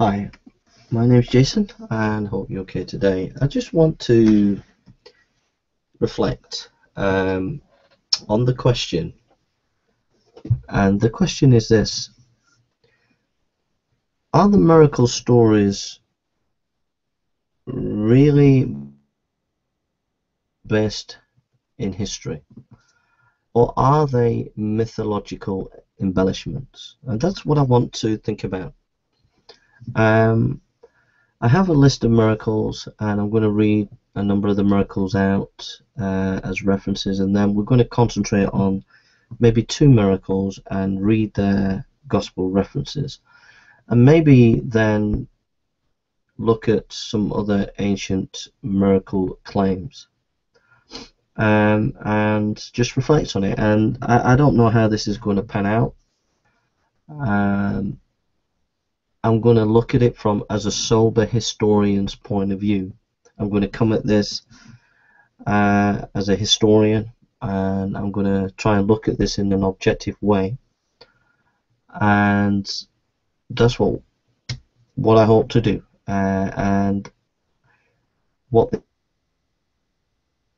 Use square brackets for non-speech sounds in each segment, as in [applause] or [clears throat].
Hi, my name is Jason and hope you're okay today. I just want to reflect um, on the question and the question is this Are the miracle stories really based in history or are they mythological embellishments? And that's what I want to think about. Um, I have a list of miracles and I'm going to read a number of the miracles out uh, as references and then we're going to concentrate on maybe two miracles and read their gospel references. And maybe then look at some other ancient miracle claims. Um, and just reflect on it. And I, I, don't know how this is going to pan out. Um, I'm going to look at it from as a sober historian's point of view. I'm going to come at this uh, as a historian and I'm going to try and look at this in an objective way. And that's what what I hope to do uh, and what the,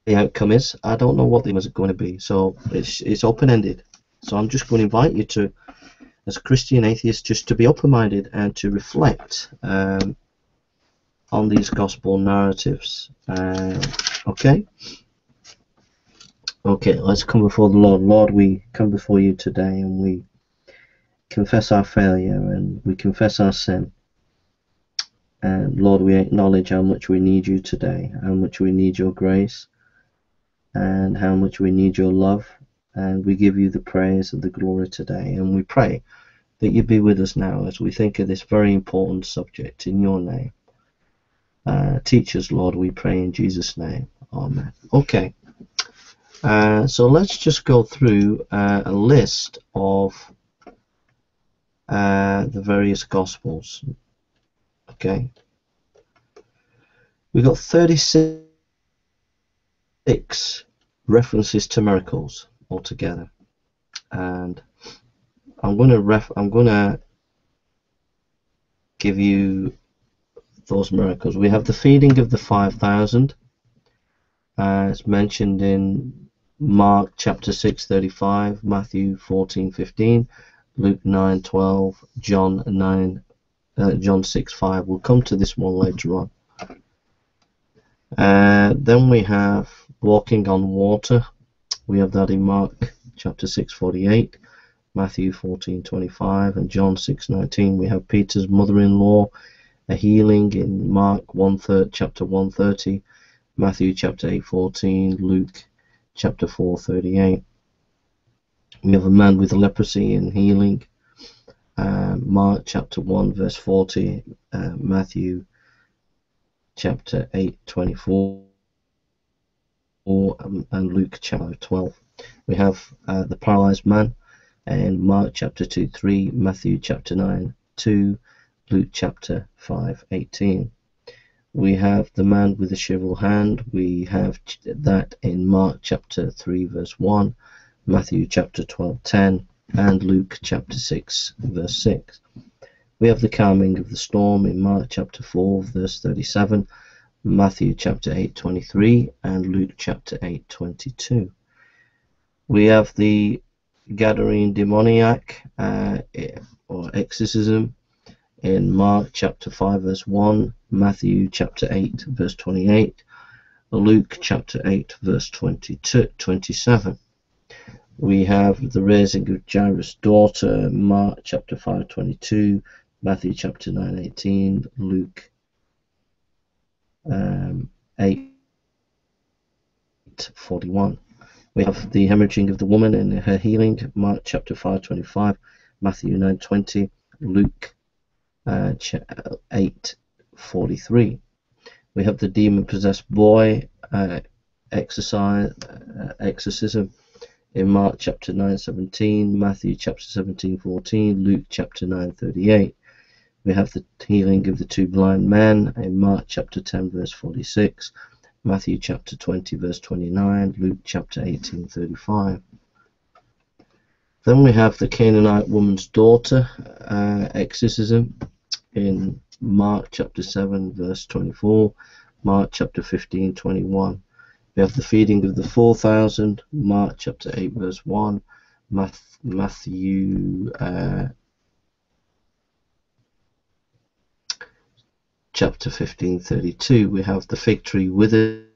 the outcome is. I don't know what the was going to be so it's it's open-ended. So I'm just going to invite you to as Christian atheist just to be open-minded and to reflect um, on these gospel narratives. Uh, okay? Okay, let's come before the Lord. Lord, we come before you today and we confess our failure and we confess our sin. And Lord, we acknowledge how much we need you today, how much we need your grace, and how much we need your love and we give you the praise and the glory today. And we pray that you be with us now as we think of this very important subject in your name. Uh, teach us, Lord, we pray in Jesus' name. Amen. Okay. Uh, so let's just go through uh, a list of uh, the various Gospels. Okay. We've got 36 references to miracles altogether. And I'm gonna ref I'm gonna give you those miracles. We have the feeding of the 5,000. Uh, it's mentioned in Mark chapter 6:35, Matthew 14:15, Luke 9:12, John 9, uh, John 6:5. We'll come to this one later on. Uh, then we have walking on water. We have that in Mark chapter 6:48, Matthew 14:25, and John 6:19. We have Peter's mother-in-law, a healing in Mark 1 chapter 130, Matthew chapter 8:14, Luke chapter 4:38. We have a man with leprosy and healing, uh, Mark chapter 1 verse 40, uh, Matthew chapter 8:24 um, and Luke chapter 12. We have uh, the paralyzed man in Mark chapter 2 3, Matthew chapter 9 2, Luke chapter 5 18. We have the man with the shriveled hand, we have that in Mark chapter 3 verse 1, Matthew chapter 12 10, and Luke chapter 6 verse 6. We have the calming of the storm in Mark chapter 4 verse 37, Matthew chapter 8 23, and Luke chapter 8 22. We have the Gadarene demoniac uh, or exorcism in Mark chapter 5 verse 1, Matthew chapter 8 verse 28, Luke chapter 8 verse 22, 27. We have the raising of Jairus' daughter, Mark chapter 5 22, Matthew chapter 9 18, Luke um, 8 41. We have the hemorrhaging of the woman and her healing, Mark chapter 5.25, Matthew 9.20, Luke uh, 8, 43. We have the demon possessed boy uh, exercise, uh, exorcism in Mark chapter 9.17, Matthew chapter 17.14, Luke chapter 9, 38. We have the healing of the two blind men in Mark chapter 10, verse 46. Matthew chapter 20 verse 29, Luke chapter 18 35. Then we have the Canaanite woman's daughter uh, exorcism in Mark chapter 7, verse 24, Mark chapter 15, 21. We have the feeding of the 4,000, Mark chapter 8, verse 1, Matthew uh, chapter 15, 32. We have the fig tree withered,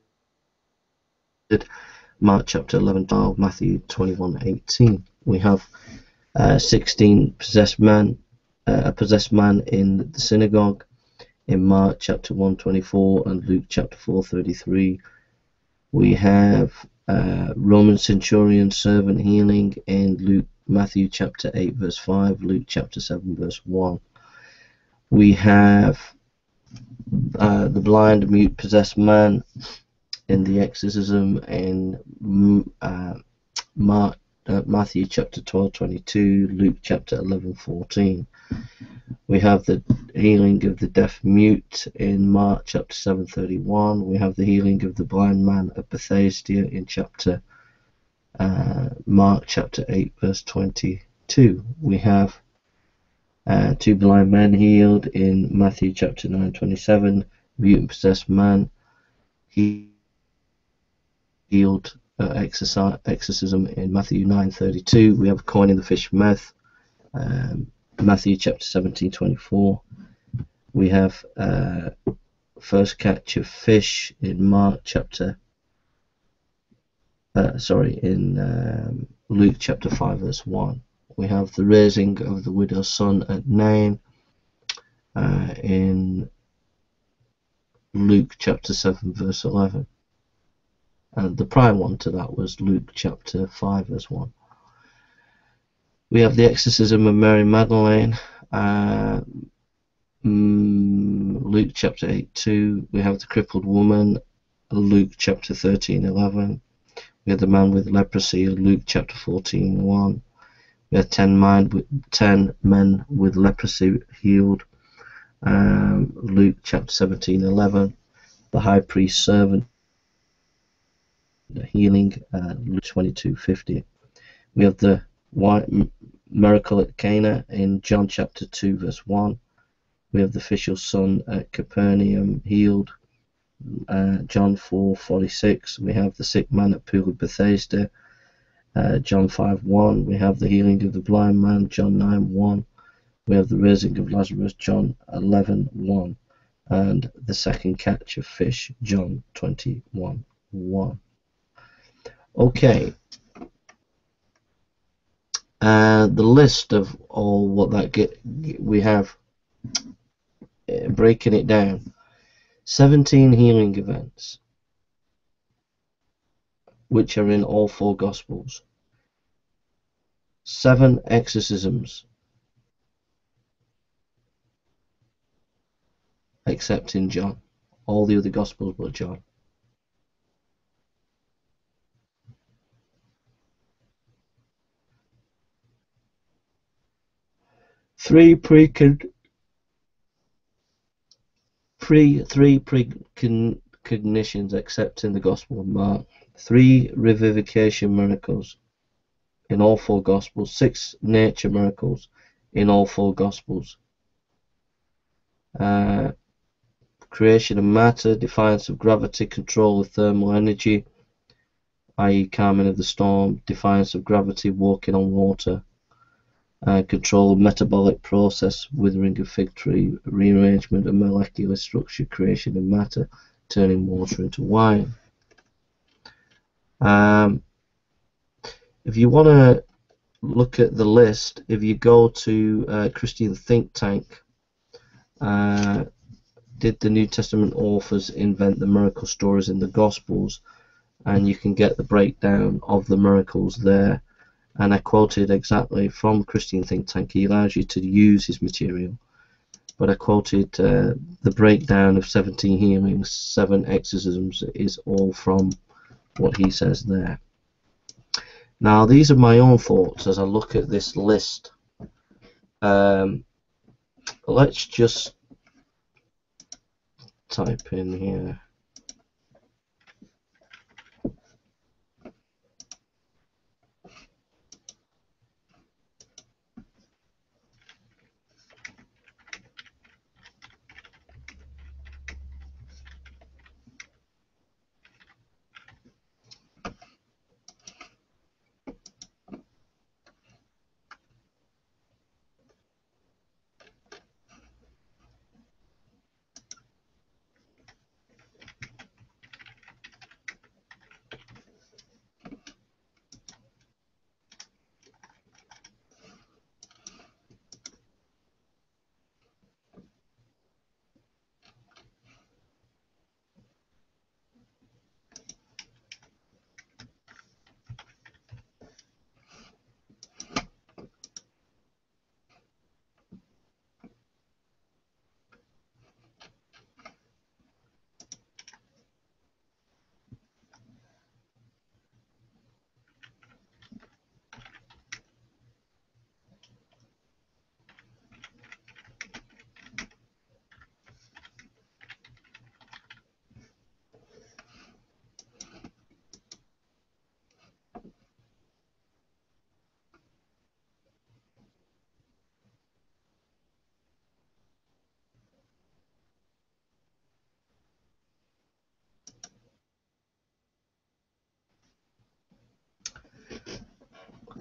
Mark chapter 11, 12, Matthew 21, 18. We have uh, 16 possessed man, uh, a possessed man in the synagogue in Mark chapter 124 and Luke chapter 433. We have uh, Roman centurion servant healing in Luke Matthew chapter 8 verse 5, Luke chapter 7 verse 1. We have uh, the blind mute possessed man in the exorcism in uh, Mark uh, Matthew chapter 12, 22, Luke chapter 11, 14. We have the healing of the deaf mute in Mark chapter 7, 31. We have the healing of the blind man at Bethesda in chapter uh, Mark chapter 8, verse 22. We have uh, two blind men healed in Matthew chapter 9, 27. Mutant possessed man he healed uh, exorcism in Matthew 9:32. We have a coin in the fish mouth, um, Matthew chapter 17:24. We have uh, first catch of fish in Mark chapter. Uh, sorry, in um, Luke chapter 5 verse 1. We have the raising of the widow's son at Nain uh, in Luke chapter 7 verse 11. And the prior one to that was Luke chapter 5 verse 1. We have the exorcism of Mary Magdalene, uh, mm, Luke chapter 8 2. We have the crippled woman, Luke chapter 13 11. We have the man with leprosy, Luke chapter 14 1. 10, mind with, 10 men with leprosy healed, um, Luke chapter 17 11. The high priest's servant, healing, uh, Luke 22:50. We have the white miracle at Cana in John chapter 2 verse 1. We have the official son at Capernaum healed, uh, John 4:46. We have the sick man at pool of Bethesda, uh, John 5:1. We have the healing of the blind man, John 9:1. We have the raising of Lazarus, John 11:1, and the second catch of fish, John 21:1. Okay. Uh, the list of all what that get we have uh, breaking it down 17 healing events which are in all four gospels. Seven exorcisms. Except in John. All the other gospels but John. Three precon pre three precognitions except in the Gospel of Mark. Three revivification miracles in all four Gospels. Six nature miracles in all four Gospels. Uh, creation of matter, defiance of gravity, control of thermal energy, i.e. calming of the storm, defiance of gravity, walking on water, uh, control of metabolic process, withering of fig tree, rearrangement of molecular structure, creation of matter, turning water into wine. Um, if you want to look at the list, if you go to uh, Christian Think Tank, uh, did the New Testament authors invent the miracle stories in the Gospels? And you can get the breakdown of the miracles there and I quoted exactly from Christian Think Tank. He allows you to use his material, but I quoted uh, the breakdown of 17 healings, 7 exorcisms is all from what he says there. Now, these are my own thoughts as I look at this list. Um, let's just type in here.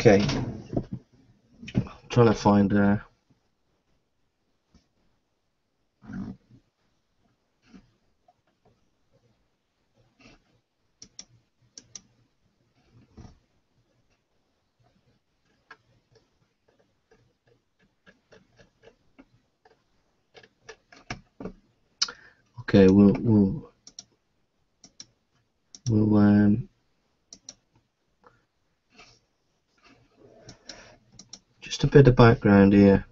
Okay. I'm trying to find. Uh... Okay, we'll we'll we'll um just a bit of background here.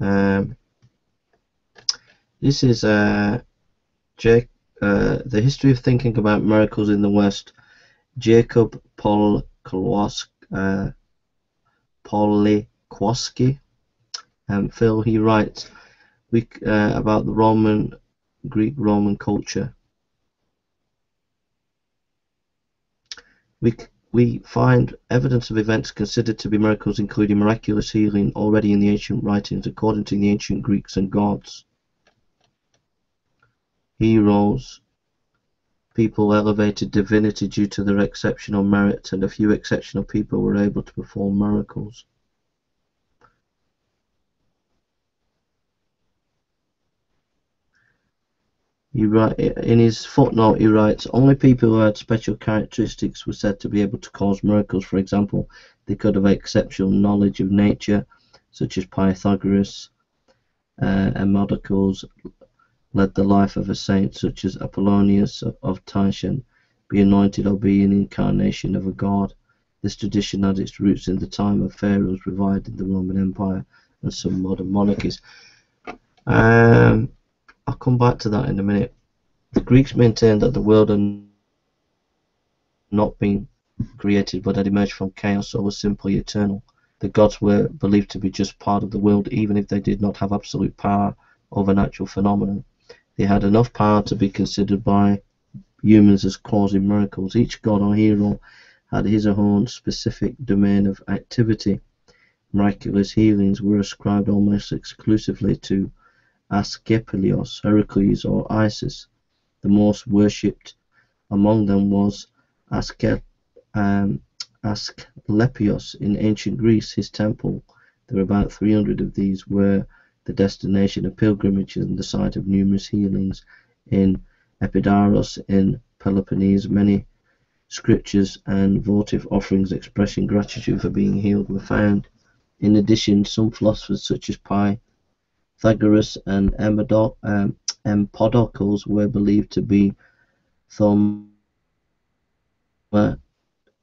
Um, this is uh, Jake, uh, the history of thinking about miracles in the West. Jacob Paul Kowalski, uh, Kowalski, um, Phil. He writes we, uh, about the Roman, Greek Roman culture. We we find evidence of events considered to be miracles, including miraculous healing, already in the ancient writings, according to the ancient Greeks and gods. Heroes, people elevated divinity due to their exceptional merit, and a few exceptional people were able to perform miracles. He write, in his footnote, he writes, only people who had special characteristics were said to be able to cause miracles. For example, they could have exceptional knowledge of nature, such as Pythagoras, uh, and Empedocles led the life of a saint, such as Apollonius of, of Tychion, be anointed or be an incarnation of a god. This tradition had its roots in the time of pharaohs revived in the Roman Empire and some modern monarchies. Um, I'll come back to that in a minute. The Greeks maintained that the world had not been created but had emerged from chaos or was simply eternal. The gods were believed to be just part of the world even if they did not have absolute power over natural phenomena. They had enough power to be considered by humans as causing miracles. Each god or hero had his own specific domain of activity. Miraculous healings were ascribed almost exclusively to Asclepios, Heracles, or Isis. The most worshipped among them was um, Asclepios in ancient Greece, his temple. There were about 300 of these were the destination of pilgrimages and the site of numerous healings. In Epidaurus in Peloponnese, many scriptures and votive offerings expressing gratitude for being healed were found. In addition, some philosophers such as Pi Pythagoras and um, Empedocles were believed to be Thoma, uh,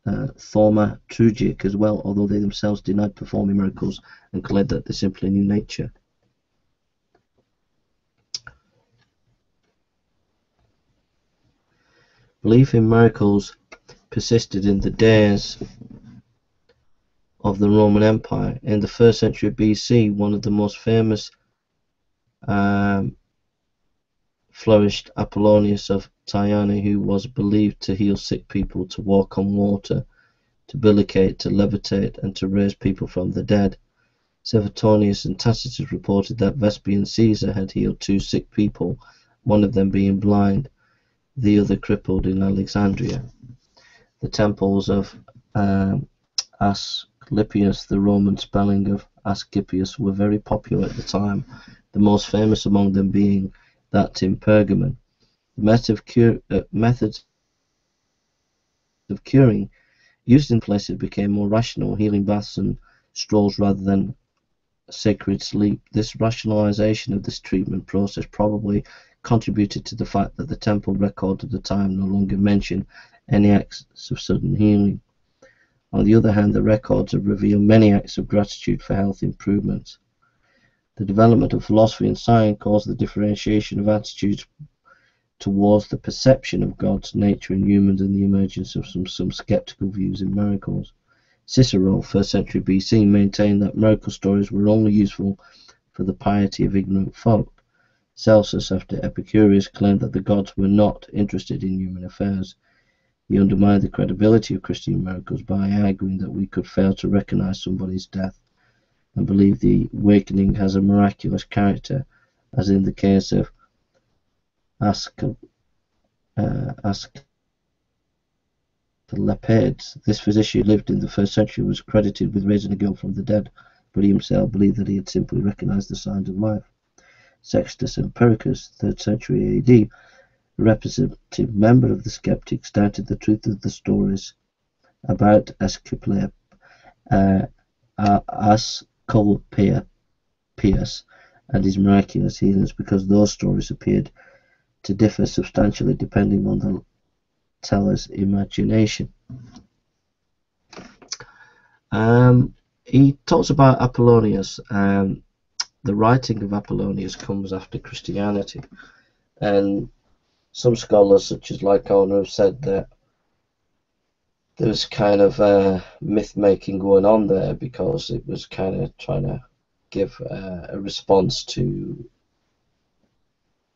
thaumaturgic as well, although they themselves denied performing miracles and claimed that they simply knew nature. Belief in miracles persisted in the days of the Roman Empire. In the first century BC, one of the most famous um, flourished Apollonius of Tyana, who was believed to heal sick people, to walk on water, to bilocate, to levitate, and to raise people from the dead. Suetonius and Tacitus reported that Vespasian Caesar had healed two sick people, one of them being blind, the other crippled in Alexandria. The temples of um, Aesculapius, the Roman spelling of Asclepius, were very popular at the time, the most famous among them being that in Pergamon. The method of cure, uh, methods of curing used in places became more rational, healing baths and strolls rather than sacred sleep. This rationalization of this treatment process probably contributed to the fact that the temple records of the time no longer mention any acts of sudden healing. On the other hand, the records have revealed many acts of gratitude for health improvements. The development of philosophy and science caused the differentiation of attitudes towards the perception of God's nature in humans and the emergence of some, some skeptical views in miracles. Cicero, 1st century BC, maintained that miracle stories were only useful for the piety of ignorant folk. Celsus, after Epicurus, claimed that the gods were not interested in human affairs. He undermined the credibility of Christian miracles by arguing that we could fail to recognize somebody's death and believe the awakening has a miraculous character, as in the case of uh, Ask the Lepaids. This physician who lived in the first century was credited with raising a girl from the dead, but he himself believed that he had simply recognized the signs of life. Sextus Empiricus, 3rd century AD, representative member of the skeptics, doubted the truth of the stories about Asclepius, uh, uh, Asclepius and his miraculous healings because those stories appeared to differ substantially depending on the teller's imagination. Um, he talks about Apollonius. Um, the writing of Apollonius comes after Christianity, and some scholars, such as Licona, have said that there was kind of uh, myth making going on there because it was kind of trying to give uh, a response to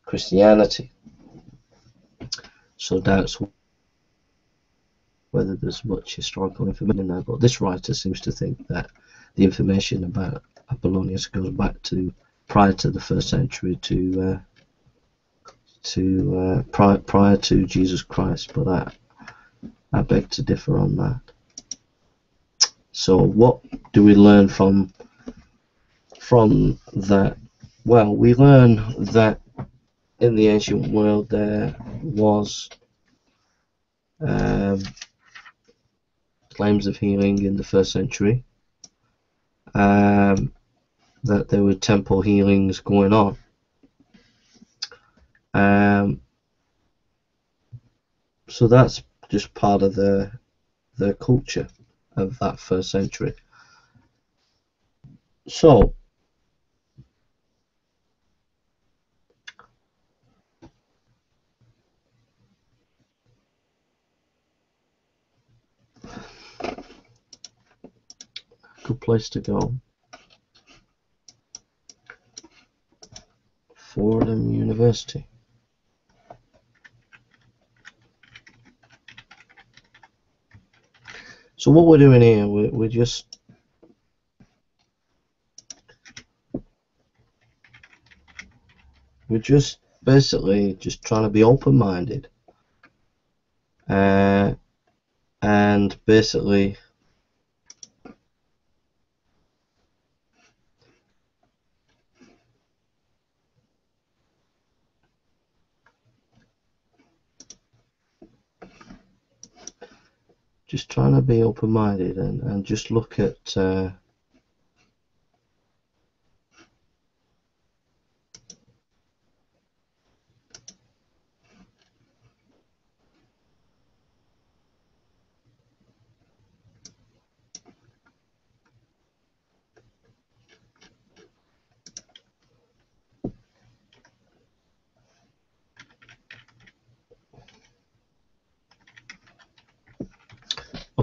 Christianity. So doubts whether there's much historical information in there, but this writer seems to think that the information about Apollonius goes back to prior to the first century to uh, to uh, prior, prior to Jesus Christ, but I, I beg to differ on that. So what do we learn from from that? Well, we learn that in the ancient world there was um, claims of healing in the first century. Um, that there were temple healings going on. Um, so that's just part of the the culture of that first century. So good place to go. Fordham University. So what we're doing here, we're, we're just we're just basically just trying to be open-minded uh, and basically just trying to be open-minded and, and just look at uh,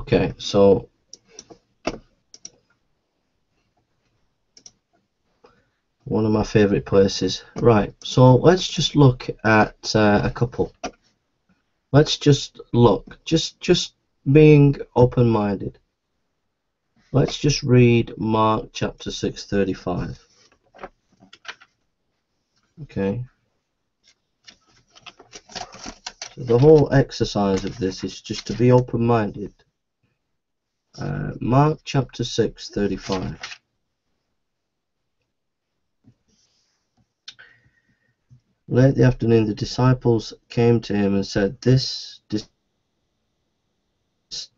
Okay, so one of my favorite places. Right, so let's just look at uh, a couple. Let's just look, just just being open-minded. Let's just read Mark chapter 6:35. Okay. So the whole exercise of this is just to be open-minded uh, Mark chapter 6, 35. Late the afternoon, the disciples came to him and said, This,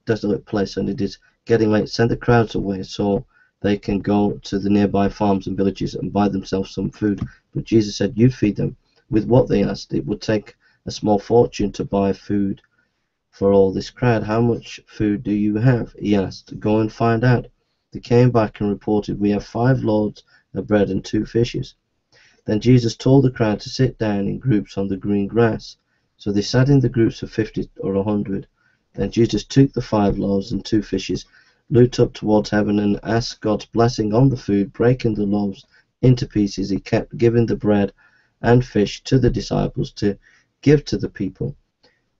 desolate place, and it is getting late. Send the crowds away so they can go to the nearby farms and villages and buy themselves some food. But Jesus said, You feed them. With what they asked, it would take a small fortune to buy food for all this crowd. How much food do you have? He asked. Go and find out. They came back and reported, We have five loaves of bread and two fishes. Then Jesus told the crowd to sit down in groups on the green grass. So they sat in the groups of fifty or a hundred. Then Jesus took the five loaves and two fishes, looked up towards heaven, and asked God's blessing on the food, breaking the loaves into pieces. He kept giving the bread and fish to the disciples to give to the people.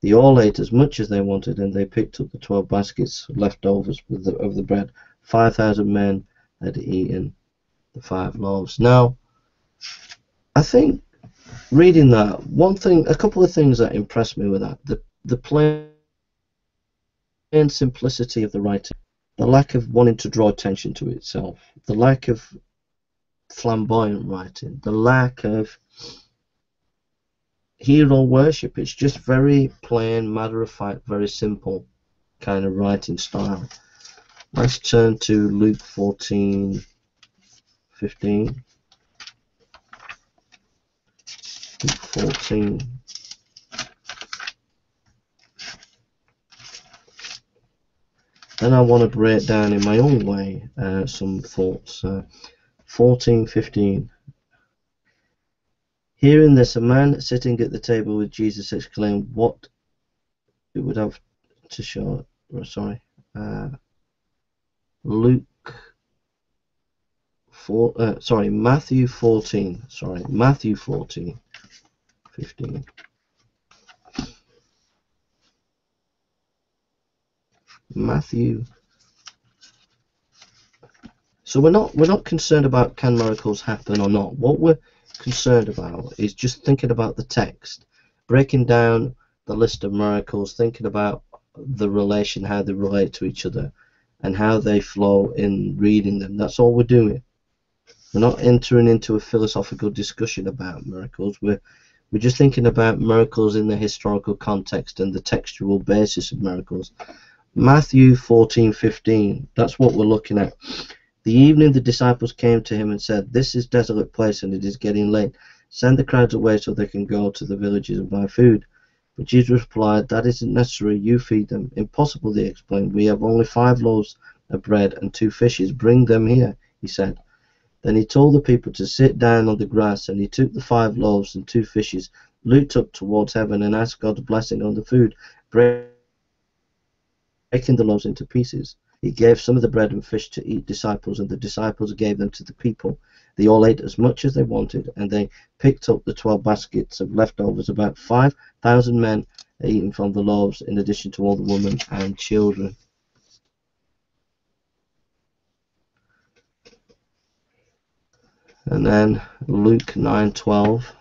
They all ate as much as they wanted, and they picked up the twelve baskets leftovers the, of the bread. Five thousand men had eaten the five loaves. Now, I think reading that, one thing, a couple of things that impressed me with that, the the plain simplicity of the writing, the lack of wanting to draw attention to itself, the lack of flamboyant writing, the lack of hero worship. It's just very plain, matter of fact, very simple kind of writing style. Let's turn to Luke 14 15. Luke 14 Then I want to break down in my own way uh, some thoughts. Uh, 14, 15. Hearing this, a man sitting at the table with Jesus exclaimed, What it would have to show. Oh, sorry. Uh, Luke. Four, uh, sorry, Matthew 14. Sorry, Matthew 14, 15. Matthew. So we're not we're not concerned about can miracles happen or not. What we're concerned about is just thinking about the text, breaking down the list of miracles, thinking about the relation, how they relate to each other, and how they flow in reading them. That's all we're doing. We're not entering into a philosophical discussion about miracles. We're we're just thinking about miracles in the historical context and the textual basis of miracles Matthew 14:15. That's what we're looking at. The evening the disciples came to him and said, This is desolate place and it is getting late. Send the crowds away so they can go to the villages and buy food. But Jesus replied, That isn't necessary, you feed them. Impossible, they explained. We have only five loaves of bread and two fishes. Bring them here, he said. Then he told the people to sit down on the grass, and he took the five loaves and two fishes, looked up towards heaven, and asked God's blessing on the food. Breaking the loaves into pieces. He gave some of the bread and fish to eat disciples, and the disciples gave them to the people. They all ate as much as they wanted, and they picked up the twelve baskets of leftovers. About five thousand men eating from the loaves, in addition to all the women and children. And then Luke nine twelve.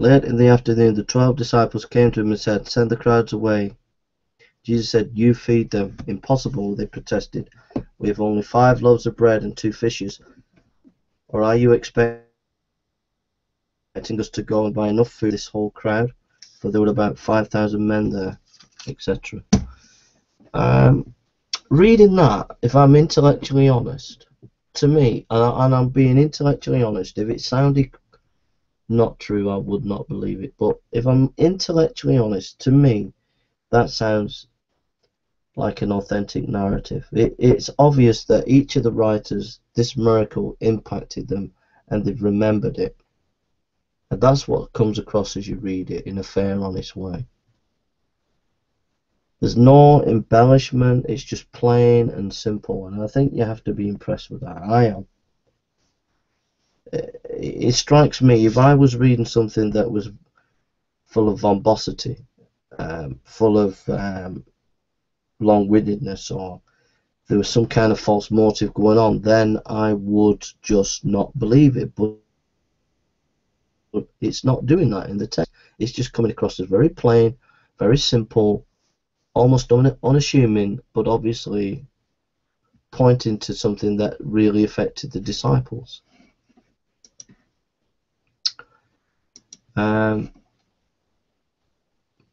Late in the afternoon, the twelve disciples came to him and said, Send the crowds away. Jesus said, You feed them. Impossible, they protested. We have only five loaves of bread and two fishes. Or are you expecting us to go and buy enough food for this whole crowd? For there were about 5,000 men there, etc. Um, reading that, if I'm intellectually honest, to me, and, I, and I'm being intellectually honest, if it sounded not true, I would not believe it. But if I'm intellectually honest, to me, that sounds like an authentic narrative. It, it's obvious that each of the writers, this miracle impacted them and they've remembered it. And that's what comes across as you read it in a fair, honest way. There's no embellishment, it's just plain and simple, and I think you have to be impressed with that. I am it strikes me if I was reading something that was full of bombosity, um, full of um, long-windedness, or there was some kind of false motive going on, then I would just not believe it. But it's not doing that in the text. It's just coming across as very plain, very simple, almost un unassuming, but obviously pointing to something that really affected the disciples. Um,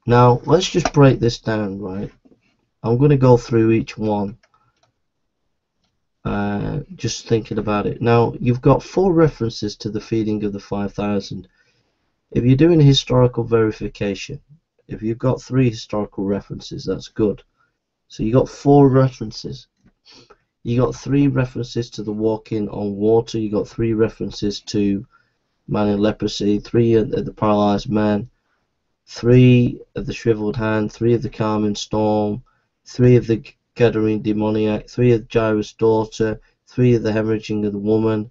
now, let's just break this down, right? I'm going to go through each one, uh, just thinking about it. Now, you've got four references to the feeding of the 5,000. If you're doing historical verification, if you've got three historical references, that's good. So you got four references. You got three references to the walking on water. You got three references to man in leprosy, three of the paralyzed man, three of the shriveled hand, three of the calming storm, three of the Gadarene demoniac, three of Jairus' daughter, three of the hemorrhaging of the woman,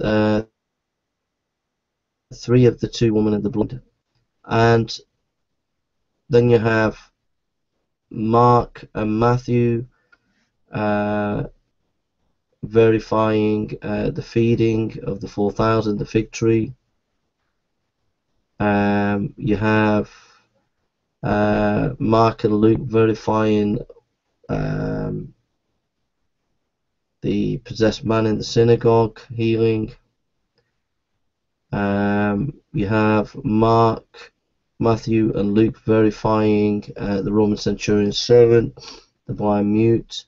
uh, three of the two women of the blood. And then you have Mark and Matthew uh, verifying uh, the feeding of the 4,000, the fig tree. Um, you have uh, Mark and Luke verifying um, the possessed man in the synagogue healing. Um, you have Mark, Matthew, and Luke verifying uh, the Roman centurion's servant, the blind mute.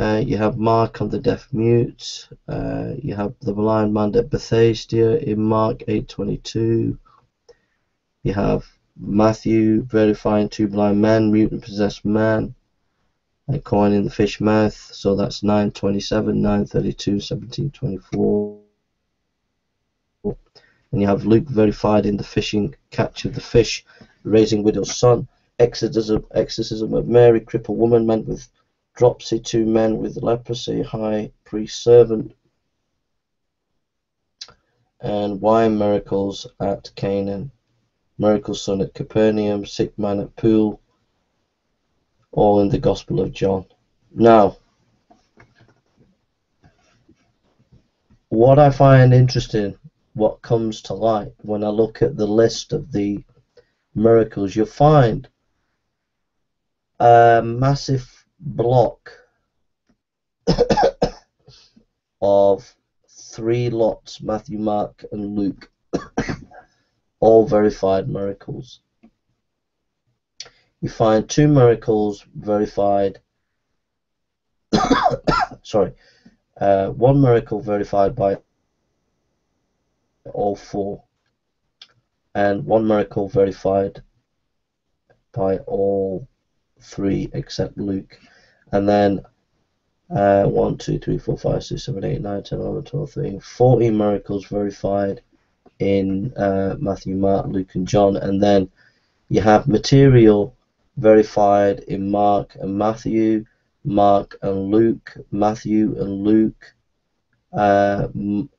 Uh, you have Mark on the deaf mute. Uh, you have the blind man at Bethesda in Mark 8:22. You have Matthew verifying two blind men, mute and possessed man, and coin in the fish mouth. So that's 9:27, 9:32, 17:24. And you have Luke verified in the fishing catch of the fish, raising widow's son, exorcism, exorcism of Mary, crippled woman, meant with dropsy, two men with leprosy, high priest servant, and wine miracles at Canaan, miracle son at Capernaum, sick man at Pool, all in the Gospel of John. Now, what I find interesting what comes to light when I look at the list of the miracles, you'll find a massive block [coughs] of three lots Matthew, Mark, and Luke, [coughs] all verified miracles. You find two miracles verified, [coughs] sorry, uh, one miracle verified by all four, and one miracle verified by all three except Luke. And then uh, 1, 2, 3, 4, 5, 6, 7, 8, 9, 10, 11, 12, 13, 14 miracles verified in uh, Matthew, Mark, Luke, and John. And then you have material verified in Mark and Matthew, Mark and Luke, Matthew and Luke, uh,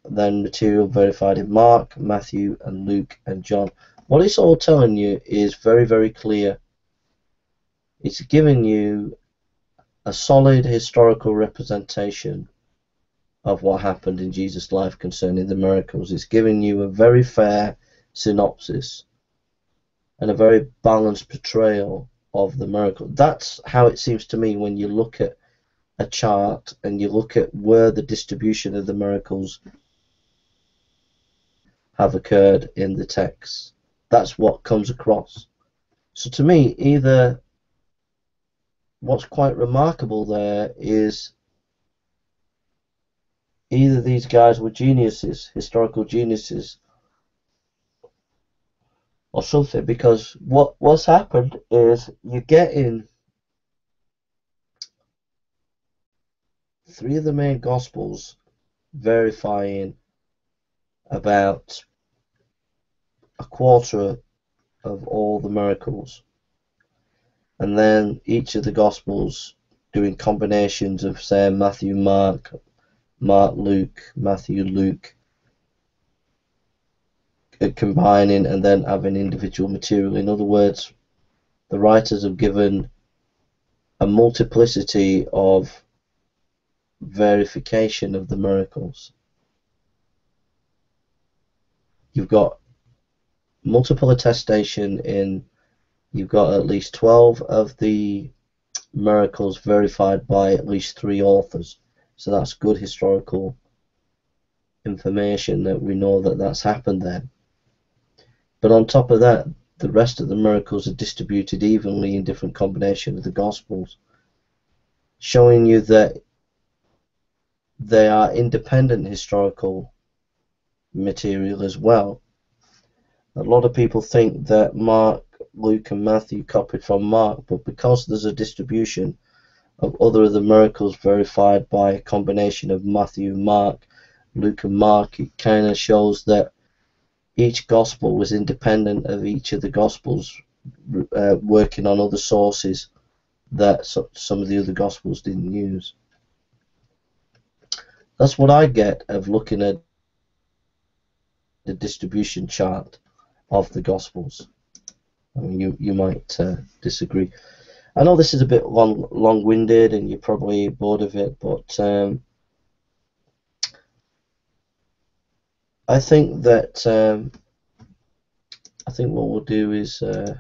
then material verified in Mark, Matthew, and Luke and John. What it's all telling you is very, very clear. It's giving you a solid historical representation of what happened in Jesus' life concerning the miracles. It's giving you a very fair synopsis and a very balanced portrayal of the miracle. That's how it seems to me when you look at a chart and you look at where the distribution of the miracles have occurred in the text. That's what comes across. So to me, either what's quite remarkable there is either these guys were geniuses, historical geniuses, or something, because what what's happened is you're getting three of the main Gospels verifying about a quarter of all the miracles. And then each of the Gospels doing combinations of, say, Matthew, Mark, Mark, Luke, Matthew, Luke, uh, combining and then having individual material. In other words, the writers have given a multiplicity of verification of the miracles. You've got multiple attestation in, you've got at least 12 of the miracles verified by at least three authors. So that's good historical information that we know that that's happened there. But on top of that, the rest of the miracles are distributed evenly in different combinations of the Gospels, showing you that they are independent historical material as well. A lot of people think that Mark, Luke, and Matthew copied from Mark, but because there's a distribution of other of the miracles verified by a combination of Matthew, Mark, Luke, and Mark, it kind of shows that each gospel was independent of each of the gospels, uh, working on other sources that some of the other gospels didn't use. That's what I get of looking at the distribution chart of the Gospels. I mean, you you might uh, disagree. I know this is a bit long long-winded and you're probably bored of it, but um, I think that um, I think what we'll do is uh,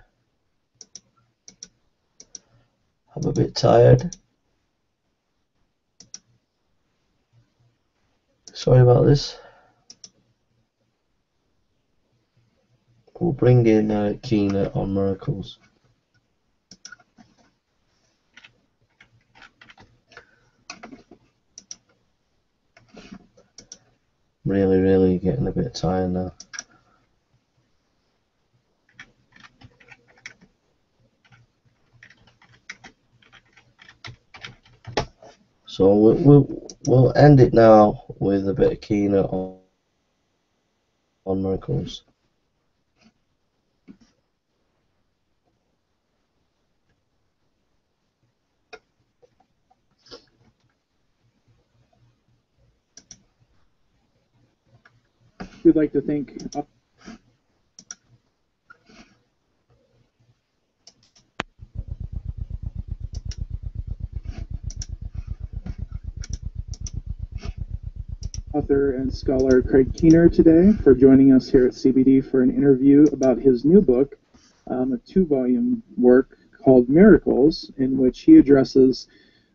I'm a bit tired. Sorry about this. We'll bring in uh, Keener on miracles. Really, really getting a bit tired now. So we'll, we'll, we'll end it now with a bit of Keener on, on miracles. We'd like to thank author and scholar Craig Keener today for joining us here at CBD for an interview about his new book, um, a two volume work called Miracles, in which he addresses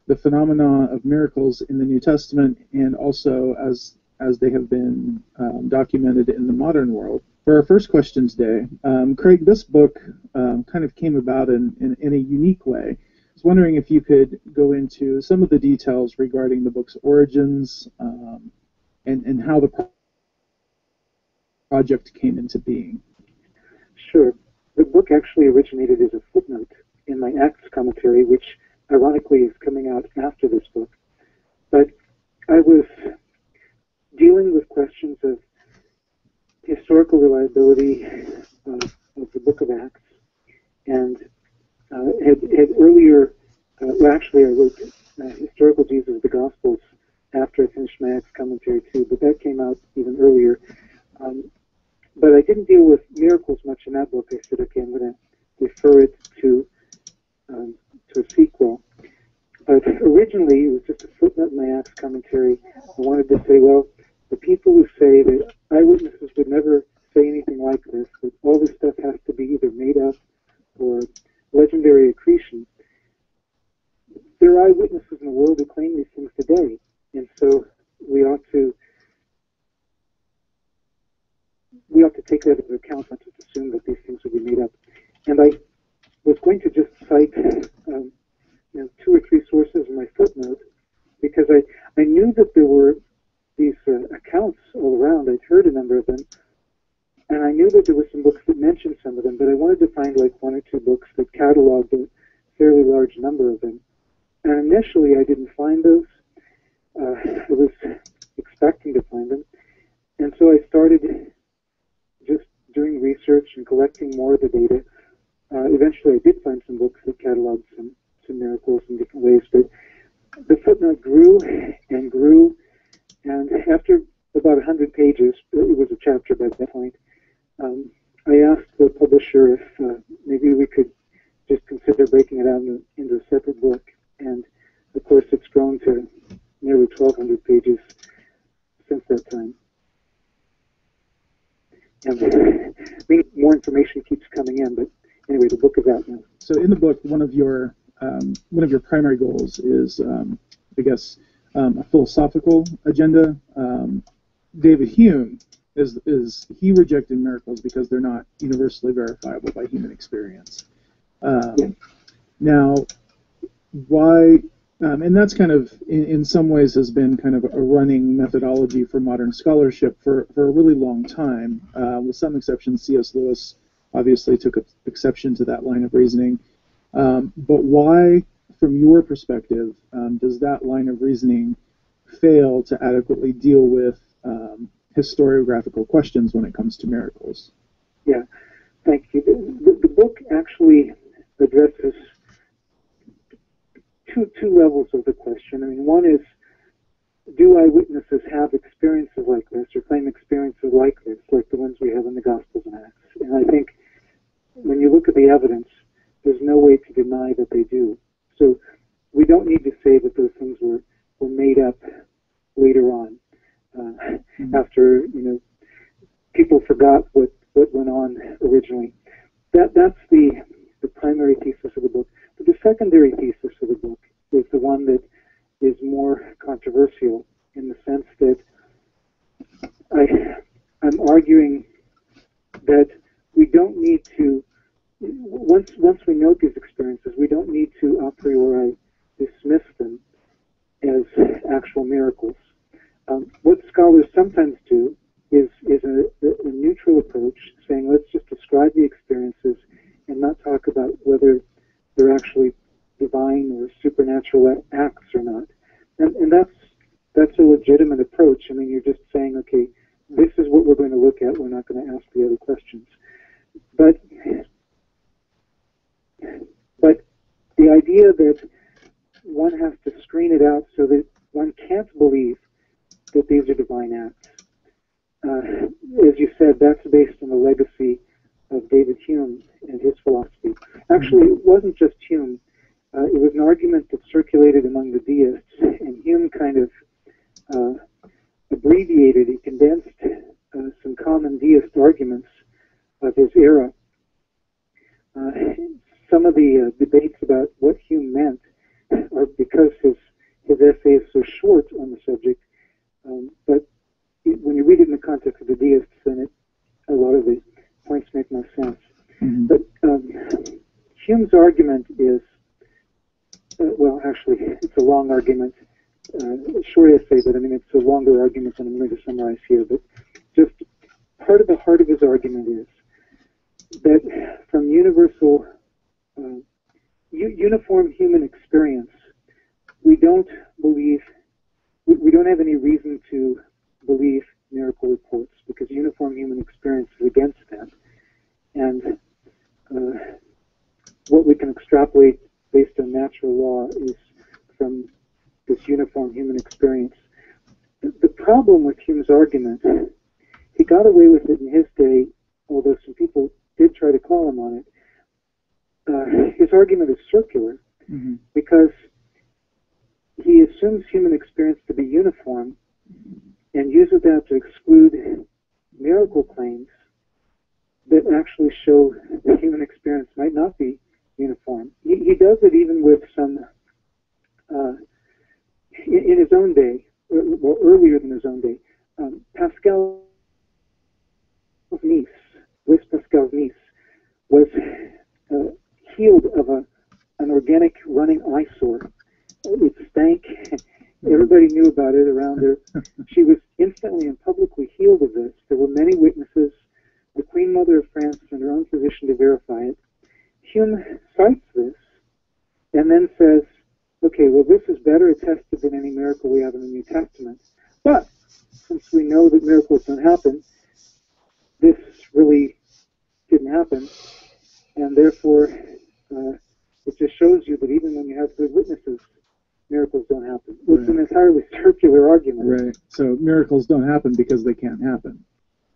the phenomena of miracles in the New Testament and also as as they have been um, documented in the modern world. For our first question today, um, Craig, this book um, kind of came about in, in, in, a unique way. I was wondering if you could go into some of the details regarding the book's origins um, and, and how the project came into being. Sure. The book actually originated as a footnote in my Acts commentary, which ironically is coming out after this book. But I was dealing with questions of historical reliability of, of the Book of Acts, and uh, had, had earlier, uh, well, actually, I wrote uh, Historical Jesus of the Gospels after I finished my Acts commentary too, but that came out even earlier. Um, but I didn't deal with miracles much in that book. I said, okay, I'm going to refer it to um, to a sequel. But originally, it was just a footnote in my Acts commentary. I wanted to say, well, the people who say that eyewitnesses would never say anything like this, that all this stuff has to be either made up or legendary accretion, there are eyewitnesses in the world who claim these things today. And so we ought to we ought to take that into account, not just assume that these things would be made up. And I was going to just cite um, you know, two or three sources in my footnote because I, I knew that there were these uh, accounts all around. I'd heard a number of them, and I knew that there were some books that mentioned some of them, but I wanted to find like one or two books that cataloged a fairly large number of them. And initially, I didn't find those. Uh, [laughs] I was expecting to find them, and so I started just doing research and collecting more of the data. Uh, eventually, I did find some books that cataloged some some miracles in different ways, but the footnote grew and grew and after about 100 pages, it was a chapter by that point, um, I asked the publisher if uh, maybe we could just consider breaking it out into a separate book. And of course, it's grown to nearly 1,200 pages since that time. And [laughs] I mean, more information keeps coming in, but anyway, the book is out now. So, in the book, one of your um, one of your primary goals is, um, I guess, um, a philosophical agenda. Um, David Hume is is he rejected miracles because they're not universally verifiable by human experience. Um, yeah. Now, why? Um, and that's kind of, in, in, some ways, has been kind of a running methodology for modern scholarship for, for a really long time. Uh, with some exceptions, C.S. Lewis obviously took exception to that line of reasoning. Um, but why from your perspective, um, does that line of reasoning fail to adequately deal with um, historiographical questions when it comes to miracles? Yeah, thank you. The, the, book actually addresses two two levels of the question. I mean, one is do eyewitnesses have experiences like this or claim experiences like this, like the ones we have in the Gospels and Acts? And I think when you look at the evidence, there's no way to deny that they do. So we don't need to say that those things were, were made up later on, uh, mm-hmm. after you know people forgot what, what went on originally. That that's the the primary thesis of the book. But the secondary thesis of the book is the one that is more controversial in the sense that I, I'm arguing that we don't need to once once we note these experiences, we don't need to a priori dismiss them as actual miracles. Um, what scholars sometimes do is is a, a, neutral approach, saying let's just describe the experiences and not talk about whether they're actually divine or supernatural acts or not. And, and that's that's a legitimate approach. I mean, you're just saying, okay, this is what we're going to look at. We're not going to ask the other questions. But but the idea that one has to screen it out so that one can't believe that these are divine acts. Uh, as you said, that's based on the legacy of David Hume and his philosophy. Actually, it wasn't just Hume. Uh, it was an argument that circulated among the deists, and Hume kind of uh, abbreviated, he condensed uh, some common deist arguments of his era. Some of the uh, debates about what Hume meant [laughs] are because his his essay is so short on the subject. Um, but it, when you read it in the context of the deists, then it, a lot of the points make more sense. Mm-hmm. But um, Hume's argument is, uh, well, actually, [laughs] it's a long argument, uh, short essay, but I mean, it's a longer argument than I'm going to summarize here. But just part of the heart of his argument is that from universal uh, uniform human experience, we don't believe, we, we don't have any reason to believe miracle reports because uniform human experience is against that. And uh, what we can extrapolate based on natural law is from this uniform human experience. The problem with Hume's argument, he got away with it in his day, although some people did try to call him on it, uh, his argument is circular mm-hmm. because he assumes human experience to be uniform and uses that to exclude miracle claims that actually show that human experience might not be uniform. He, he does it even with some, uh, in, in, his own day, uh, well, earlier than his own day, um, Pascal's niece, Blaise Pascal's niece, was uh, healed of a, an organic running eyesore. It stank. [laughs] Everybody knew about it around her. [laughs] She was instantly and publicly healed of this. There were many witnesses, the Queen Mother of France and her own physician to verify it. Hume cites this and then says, okay, well, this is better attested than any miracle we have in the New Testament. But since we know that miracles don't happen, this really didn't happen, and therefore uh, it just shows you that even when you have good witnesses, miracles don't happen. It's right. an entirely circular argument. Right. So miracles don't happen because they can't happen.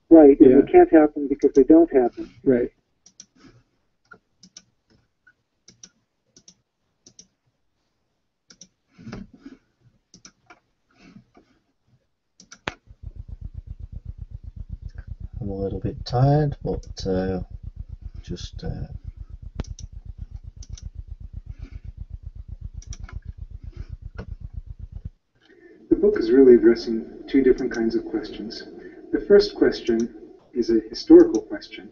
Right. And they can't happen because they don't happen. Right. I'm a little bit tired, but uh, just uh, book is really addressing two different kinds of questions. The first question is a historical question,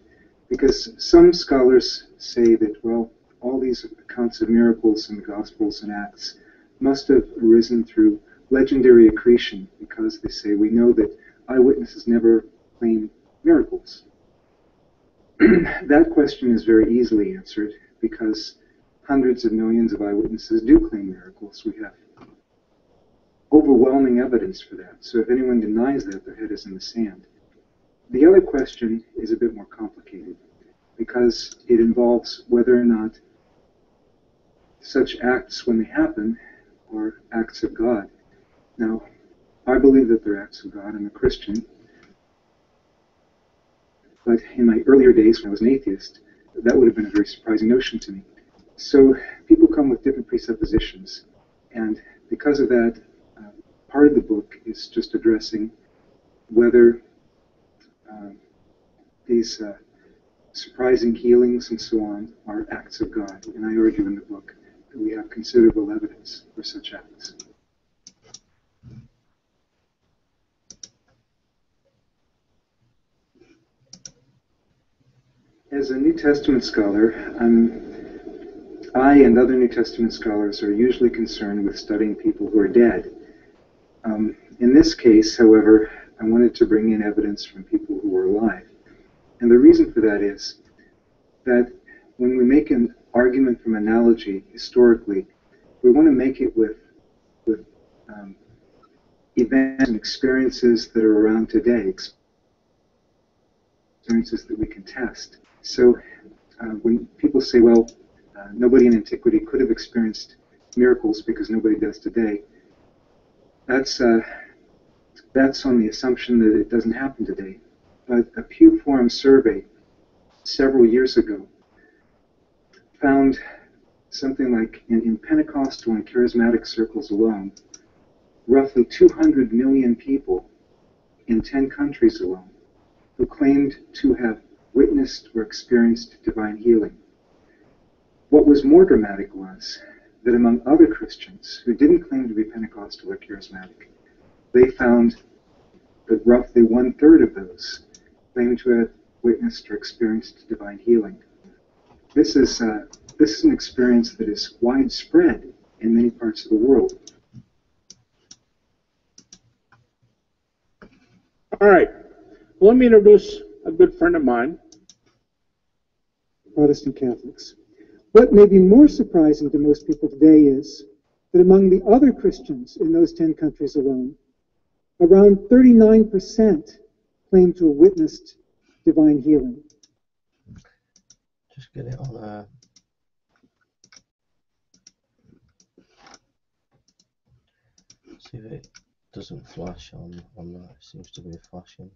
because some scholars say that, well, all these accounts of miracles in the Gospels and Acts must have arisen through legendary accretion, because they say we know that eyewitnesses never claim miracles. [clears throat] that question is very easily answered because hundreds of millions of eyewitnesses do claim miracles. We have overwhelming evidence for that. So if anyone denies that, their head is in the sand. The other question is a bit more complicated because it involves whether or not such acts, when they happen, are acts of God. Now, I believe that they're acts of God. I'm a Christian. But in my earlier days, when I was an atheist, that would have been a very surprising notion to me. So people come with different presuppositions. And because of that, part of the book is just addressing whether uh, these uh, surprising healings and so on are acts of God. And I argue in the book that we have considerable evidence for such acts. As a New Testament scholar, I'm, I and other New Testament scholars are usually concerned with studying people who are dead. Um, in this case, however, I wanted to bring in evidence from people who were alive. And the reason for that is that when we make an argument from analogy historically, we want to make it with, with um, events and experiences that are around today, experiences that we can test. So uh, when people say, well, uh, nobody in antiquity could have experienced miracles because nobody does today, that's, uh, that's on the assumption that it doesn't happen today. But a Pew Forum survey several years ago found something like in, in Pentecostal and charismatic circles alone, roughly 200 million people in 10 countries alone who claimed to have witnessed or experienced divine healing. What was more dramatic was that among other Christians who didn't claim to be Pentecostal or charismatic, they found that roughly one third of those claimed to have witnessed or experienced divine healing. This is, uh, this is an experience that is widespread in many parts of the world. All right. Well, let me introduce a good friend of mine. Protestant Catholics. What may be more surprising to most people today is that among the other Christians in those 10 countries alone, around 39% claim to have witnessed divine healing. Just get it on uh See if it doesn't flash on on that. It seems to be flashing.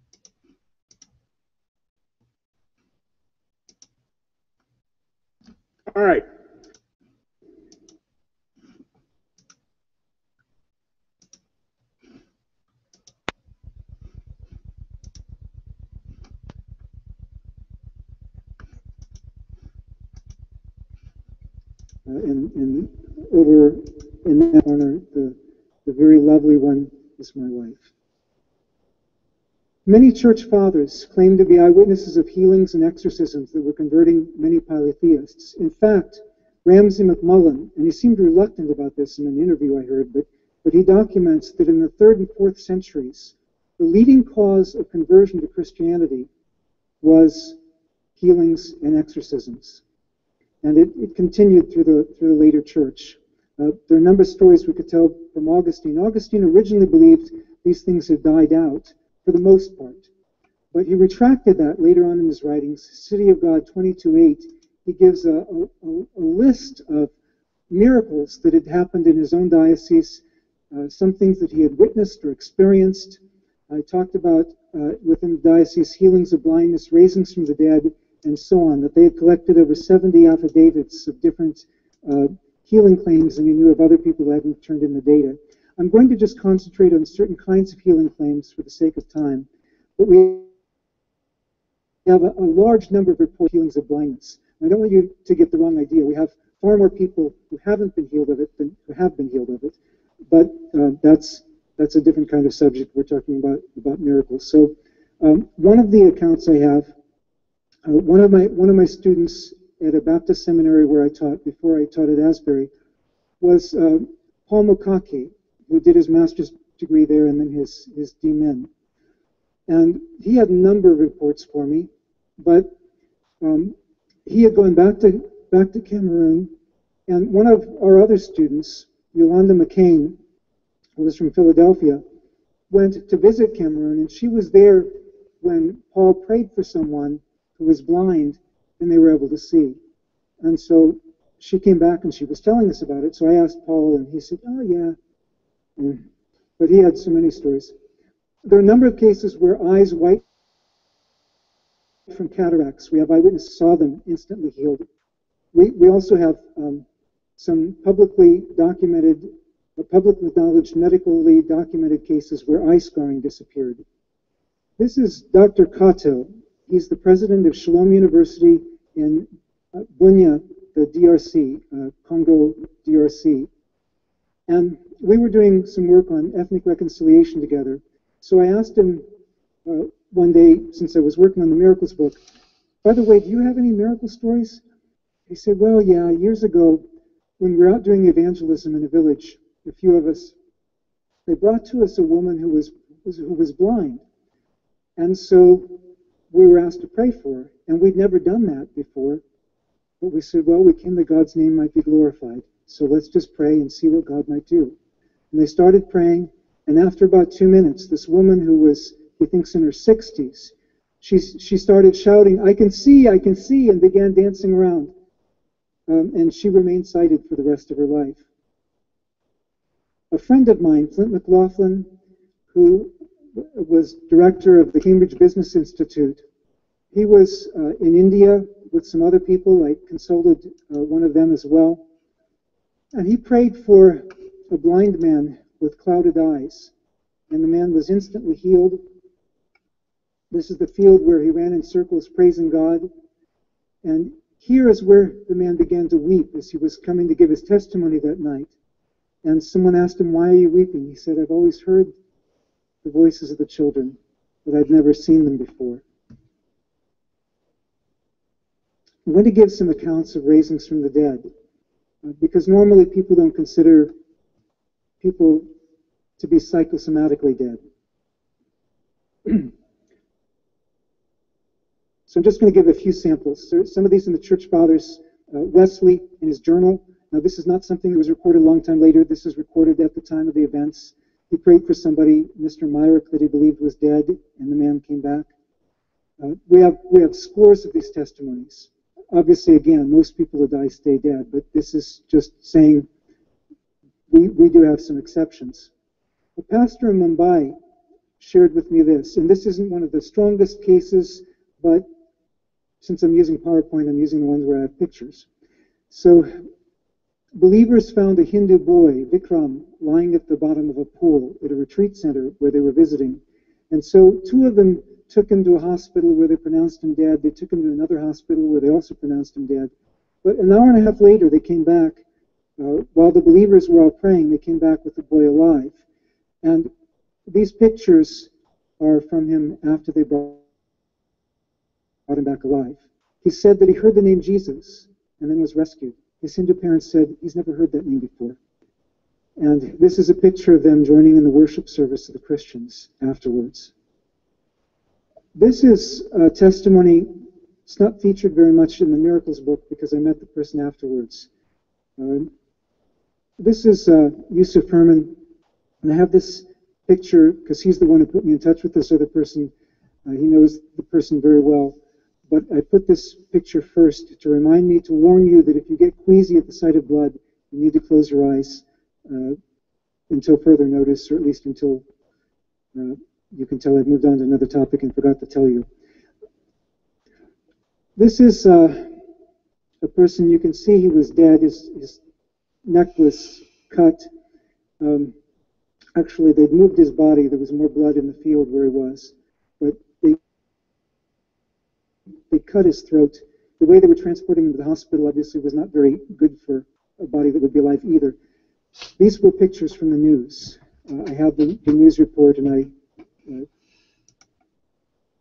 All right. And, and over in that corner, the, the very lovely one is my wife. Many church fathers claimed to be eyewitnesses of healings and exorcisms that were converting many polytheists. In fact, Ramsay MacMullen, and he seemed reluctant about this in an interview I heard, but, but he documents that in the third and fourth centuries, the leading cause of conversion to Christianity was healings and exorcisms. And it, it continued through the, through the later church. Uh, there are a number of stories we could tell from Augustine. Augustine originally believed these things had died out for the most part. But he retracted that later on in his writings. City of God 22.8, he gives a, a, a, list of miracles that had happened in his own diocese, uh, some things that he had witnessed or experienced. I talked about uh, within the diocese healings of blindness, raisings from the dead, and so on, that they had collected over 70 affidavits of different uh, healing claims, and he knew of other people who hadn't turned in the data. I'm going to just concentrate on certain kinds of healing claims for the sake of time, but we have a, a large number of reported healings of blindness. I don't want you to get the wrong idea. We have far more people who haven't been healed of it than who have been healed of it, but uh, that's that's a different kind of subject. We're talking about about miracles. So um, one of the accounts I have uh, one of my one of my students at a Baptist seminary where I taught before I taught at Asbury was uh, Paul Mokake, who did his master's degree there and then his his DMin. And he had a number of reports for me, but um, he had gone back to back to Cameroon, and one of our other students, Yolanda McCain, who was from Philadelphia, went to visit Cameroon, and she was there when Paul prayed for someone who was blind and they were able to see. And so she came back and she was telling us about it. So I asked Paul, and he said, "Oh yeah." And, but he had so many stories. There are a number of cases where eyes white from cataracts. We have eyewitnesses saw them instantly healed. We, we also have um, some publicly documented, publicly acknowledged medically documented cases where eye scarring disappeared. This is Dr. Kato. He's the president of Shalom University in uh, Bunia, the DRC, uh, Congo DRC. And we were doing some work on ethnic reconciliation together. So I asked him uh, one day, since I was working on the miracles book, by the way, do you have any miracle stories? He said, well, yeah, years ago, when we were out doing evangelism in a village, a few of us, they brought to us a woman who was, who was blind. And so we were asked to pray for her. And we'd never done that before. But we said, well, we came that God's name might be glorified. So let's just pray and see what God might do. And they started praying. And after about two minutes, this woman who was, he thinks, in her 60s, she, she started shouting, I can see, I can see, and began dancing around. Um, and she remained sighted for the rest of her life. A friend of mine, Flint McLaughlin, who was director of the Cambridge Business Institute, he was uh, in India with some other people. I consulted uh, one of them as well. And he prayed for a blind man with clouded eyes. And the man was instantly healed. This is the field where he ran in circles praising God. And here is where the man began to weep as he was coming to give his testimony that night. And someone asked him, Why are you weeping? He said, I've always heard the voices of the children, but I've never seen them before. I'm going to give some accounts of raisings from the dead, because normally people don't consider people to be psychosomatically dead. [clears throat] so I'm just going to give a few samples. So some of these in the Church Fathers. Uh, Wesley, in his journal, now this is not something that was recorded a long time later. This is recorded at the time of the events. He prayed for somebody, Mr. Meyrick, that he believed was dead, and the man came back. Uh, we have we have scores of these testimonies obviously, again, most people who die stay dead, but this is just saying we, we do have some exceptions. A pastor in Mumbai shared with me this, and this isn't one of the strongest cases, but since I'm using PowerPoint, I'm using the ones where I have pictures. So, believers found a Hindu boy, Vikram, lying at the bottom of a pool at a retreat center where they were visiting. And so, two of them took him to a hospital where they pronounced him dead. They took him to another hospital where they also pronounced him dead. But an hour and a half later, they came back. Uh, while the believers were all praying, they came back with the boy alive. And these pictures are from him after they brought him back alive. He said that he heard the name Jesus and then was rescued. His Hindu parents said he's never heard that name before. And this is a picture of them joining in the worship service of the Christians afterwards. This is a testimony. It's not featured very much in the Miracles book because I met the person afterwards. Um, this is uh, Yusuf Herman, and I have this picture because he's the one who put me in touch with this other person. Uh, he knows the person very well. But I put this picture first to remind me to warn you that if you get queasy at the sight of blood, you need to close your eyes uh, until further notice, or at least until uh, you can tell I've moved on to another topic and forgot to tell you. This is uh, a person you can see he was dead. His, his neck was cut. Um, actually, they'd moved his body. There was more blood in the field where he was. But they, they cut his throat. The way they were transporting him to the hospital obviously was not very good for a body that would be alive either. These were pictures from the news. Uh, I have the, the news report, and I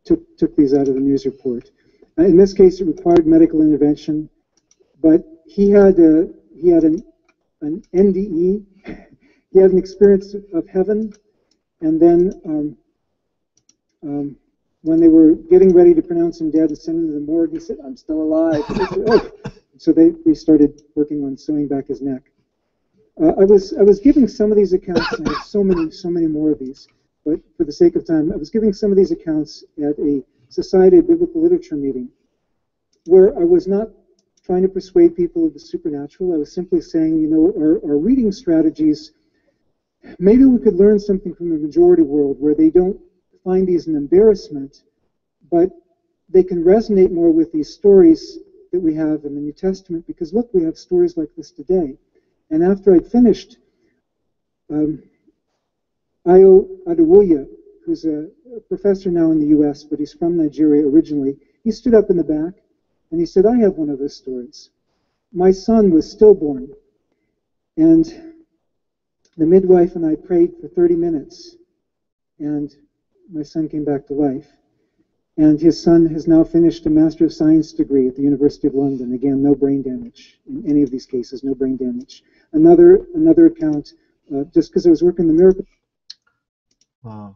took, took these out of the news report. Uh, in this case, it required medical intervention, but he had a, he had an, an NDE. he had an experience of heaven, and then um, um, when they were getting ready to pronounce him dead and send him to the morgue, he said, "I'm still alive." Said, oh. So they, they started working on sewing back his neck. Uh, I was I was giving some of these accounts, and there's so many so many more of these but for the sake of time, I was giving some of these accounts at a Society of Biblical Literature meeting where I was not trying to persuade people of the supernatural. I was simply saying, you know, our, our reading strategies maybe we could learn something from the majority world where they don't find these an embarrassment, but they can resonate more with these stories that we have in the New Testament because look, we have stories like this today. And after I'd finished, um, Ayo Adewuya, who's a, a professor now in the U.S., but he's from Nigeria originally, he stood up in the back and he said, I have one of those stories. My son was stillborn, and the midwife and I prayed for 30 minutes, and my son came back to life. And his son has now finished a Master of Science degree at the University of London. Again, no brain damage in any of these cases, no brain damage. Another another account, uh, just because I was working the miracle. Wow.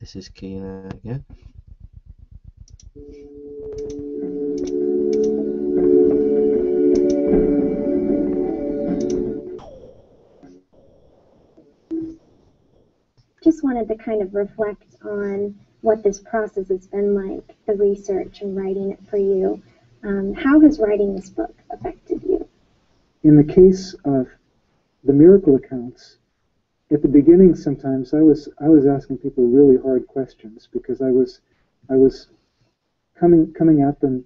This is Keener again. Just wanted to kind of reflect on what this process has been like, the research and writing it for you. Um, how has writing this book affected you? In the case of the miracle accounts, at the beginning sometimes I was I was asking people really hard questions because I was I was coming coming at them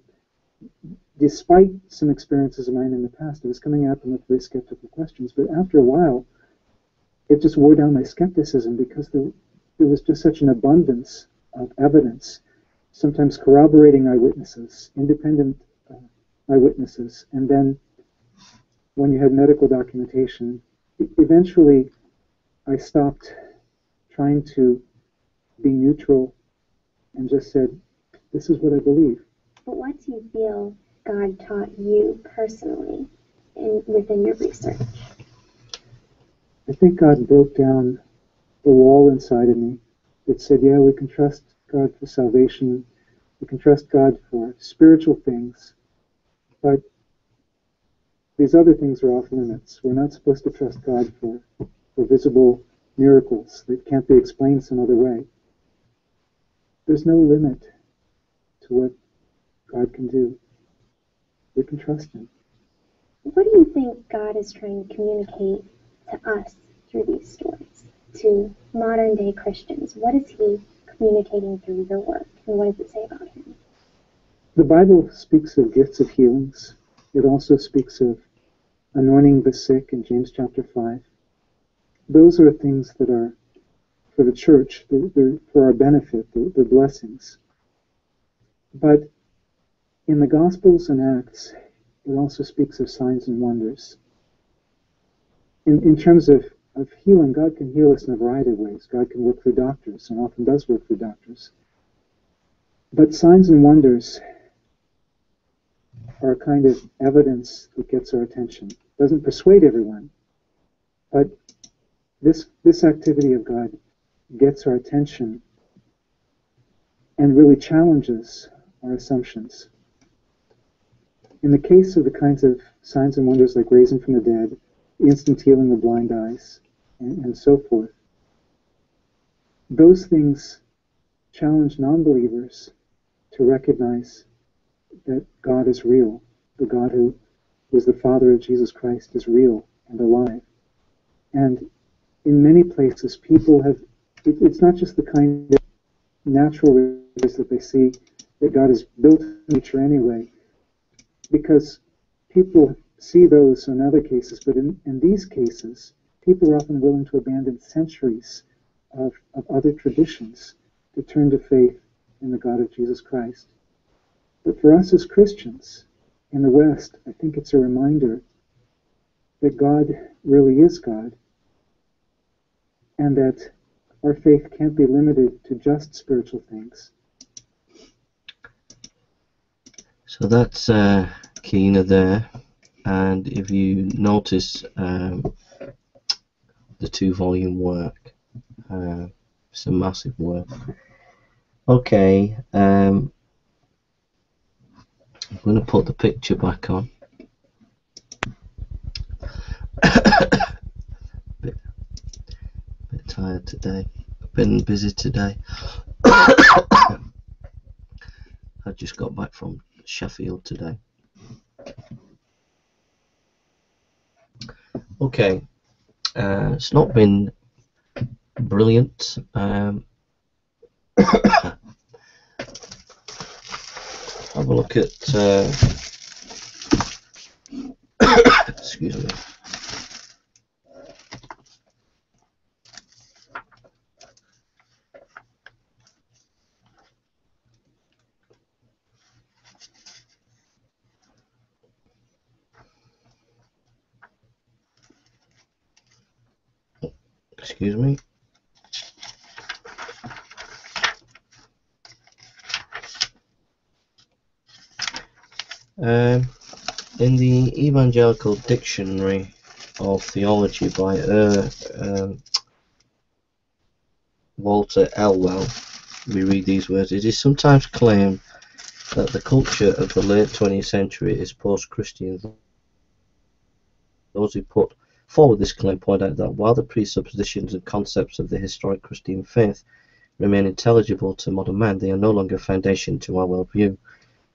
despite some experiences of mine in the past, I was coming at them with very skeptical questions. But after a while, it just wore down my skepticism because there, there was just such an abundance of evidence, sometimes corroborating eyewitnesses, independent uh, eyewitnesses, and then when you had medical documentation, eventually I stopped trying to be neutral and just said, this is what I believe. But what do you feel God taught you personally in, within your research? I think God broke down the wall inside of me that said, yeah, we can trust God for salvation, we can trust God for spiritual things, but these other things are off limits. We're not supposed to trust God for, for visible miracles that can't be explained some other way. There's no limit to what God can do. We can trust Him. What do you think God is trying to communicate to us through these stories, to modern day Christians? What is He communicating through your work, and what does it say about Him? The Bible speaks of gifts of healings. It also speaks of anointing the sick in James chapter 5. Those are things that are for the church, they're, they're for our benefit, they're, they're blessings. But in the Gospels and Acts, it also speaks of signs and wonders. In, in terms of, of healing, God can heal us in a variety of ways. God can work through doctors, and often does work through doctors. But signs and wonders are a kind of evidence that gets our attention. It Doesn't persuade everyone, but this this activity of God gets our attention and really challenges our assumptions. In the case of the kinds of signs and wonders like raising from the dead, instant healing of blind eyes, and, and so forth, those things challenge non believers to recognize that God is real. The God who is the Father of Jesus Christ is real and alive. And in many places, people have, it, it's not just the kind of natural ways that they see that God has built nature anyway, because people see those in other cases, but in, in these cases, people are often willing to abandon centuries of, of other traditions to turn to faith in the God of Jesus Christ. But for us as Christians in the West, I think it's a reminder that God really is God and that our faith can't be limited to just spiritual things. So that's uh, Keener there, and if you notice um, the two volume work, uh, it's a massive work. Okay, um, I'm going to put the picture back on. [coughs] bit, bit tired today. Been busy today. [coughs] I just got back from Sheffield today. Okay, uh, it's not been brilliant. Um, [coughs] have a look at. Uh, [coughs] excuse me. Excuse me. Um, in the Evangelical Dictionary of Theology by uh, um, Walter Elwell, we read these words It is sometimes claimed that the culture of the late 20th century is post Christian. Those who put forward this claim point out that while the presuppositions and concepts of the historic Christian faith remain intelligible to modern man, they are no longer foundation to our worldview.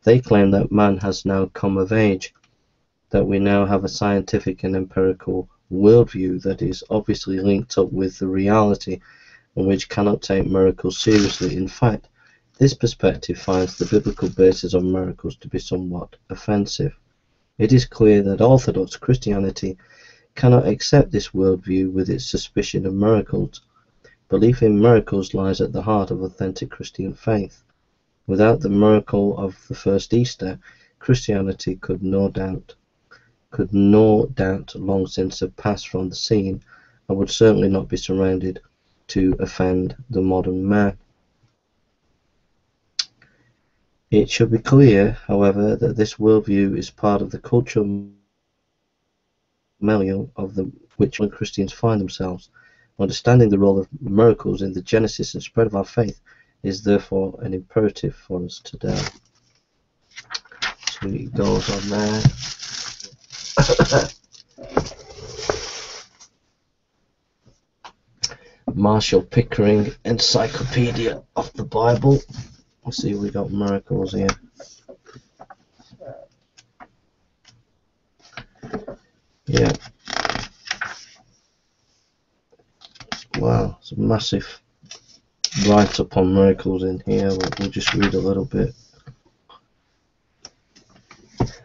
They claim that man has now come of age, that we now have a scientific and empirical worldview that is obviously linked up with the reality and which cannot take miracles seriously. In fact, this perspective finds the biblical basis of miracles to be somewhat offensive. It is clear that Orthodox Christianity cannot accept this worldview with its suspicion of miracles. Belief in miracles lies at the heart of authentic Christian faith. Without the miracle of the first Easter, Christianity could no doubt could no doubt long since have passed from the scene and would certainly not be surrounded to offend the modern man. It should be clear, however, that this worldview is part of the cultural milieu of the which when Christians find themselves. Understanding the role of miracles in the genesis and spread of our faith is therefore an imperative for us today. So it goes on there. [coughs] Marshall Pickering Encyclopedia of the Bible. Let's see, we got miracles here. Yeah. Wow, it's a massive write up on miracles in here. We'll, just read a little bit.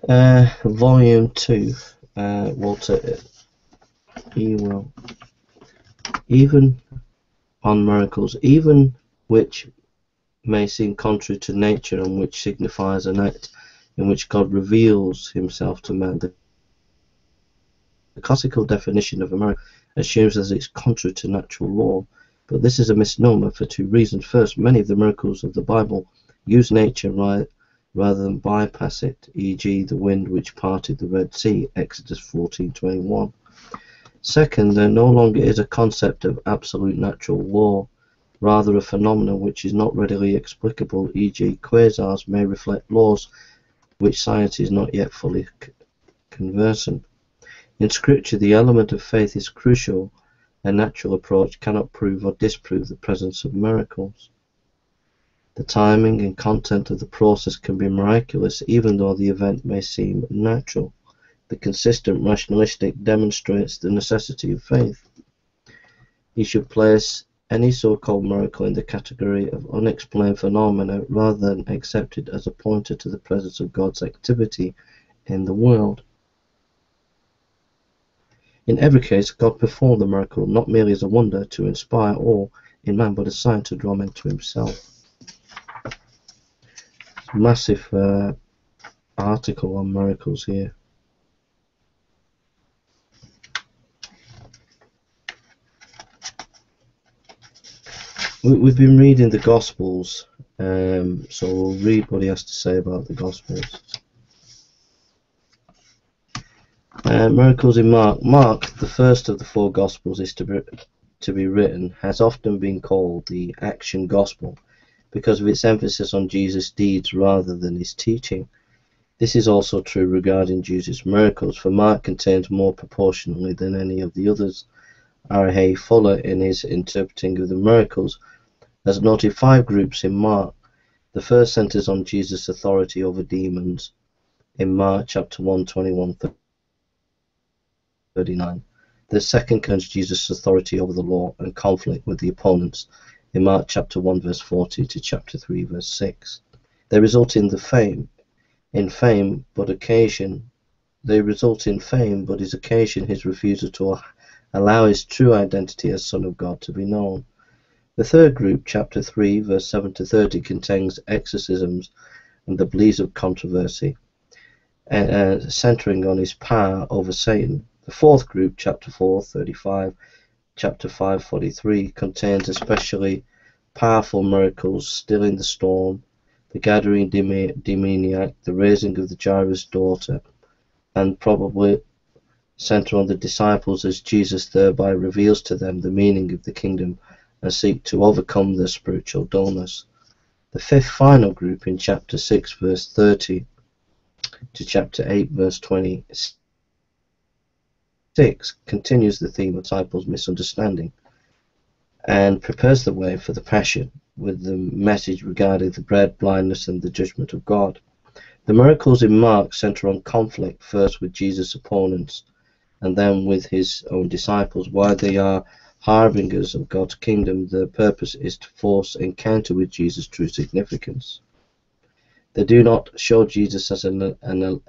Uh, volume 2, uh, Walter Elwell. Even on miracles, even which may seem contrary to nature and which signifies an act in which God reveals himself to man. The classical definition of a miracle assumes that it's contrary to natural law, but this is a misnomer for two reasons. First, many of the miracles of the Bible use nature rather than bypass it, e.g. the wind which parted the Red Sea, Exodus 14:21. Second, there no longer is a concept of absolute natural law, rather a phenomenon which is not readily explicable, e.g. quasars may reflect laws which science is not yet fully conversant. In Scripture, the element of faith is crucial. A natural approach cannot prove or disprove the presence of miracles. The timing and content of the process can be miraculous even though the event may seem natural. The consistent rationalistic demonstrates the necessity of faith. He should place any so-called miracle in the category of unexplained phenomena rather than accept it as a pointer to the presence of God's activity in the world. In every case, God performed the miracle not merely as a wonder to inspire awe in man, but a sign to draw men to Himself. Massive uh, article on miracles here. We, have been reading the Gospels, um, so we'll read what he has to say about the Gospels. Uh, miracles in Mark. Mark, the first of the four Gospels is to be, to be written, has often been called the action Gospel because of its emphasis on Jesus' deeds rather than his teaching. This is also true regarding Jesus' miracles, for Mark contains more proportionally than any of the others. R. Hay Fuller, in his interpreting of the miracles, has noted five groups in Mark. The first centers on Jesus' authority over demons in Mark chapter 1, 21, 39. The second concerns Jesus' authority over the law and conflict with the opponents in Mark chapter 1, verse 40 to chapter 3, verse 6. They result in the fame, in fame, but occasion. They result in fame, but his occasion his refusal to allow his true identity as Son of God to be known. The third group, chapter 3, verse 7 to 30, contains exorcisms and the beliefs of controversy, uh, centering on his power over Satan. The fourth group, chapter 4, 35, chapter 5, 43, contains especially powerful miracles, stilling the storm, the gathering demoniac, the raising of the Jairus' daughter, and probably center on the disciples as Jesus thereby reveals to them the meaning of the kingdom and seek to overcome their spiritual dullness. The fifth final group in chapter 6 verse 30 to chapter 8 verse 26 continues the theme of disciples' misunderstanding and prepares the way for the passion with the message regarding the bread, blindness, and the judgment of God. The miracles in Mark center on conflict, first with Jesus' opponents and then with his own disciples. While they are harbingers of God's kingdom, their purpose is to force encounter with Jesus' true significance. They do not show Jesus as an, an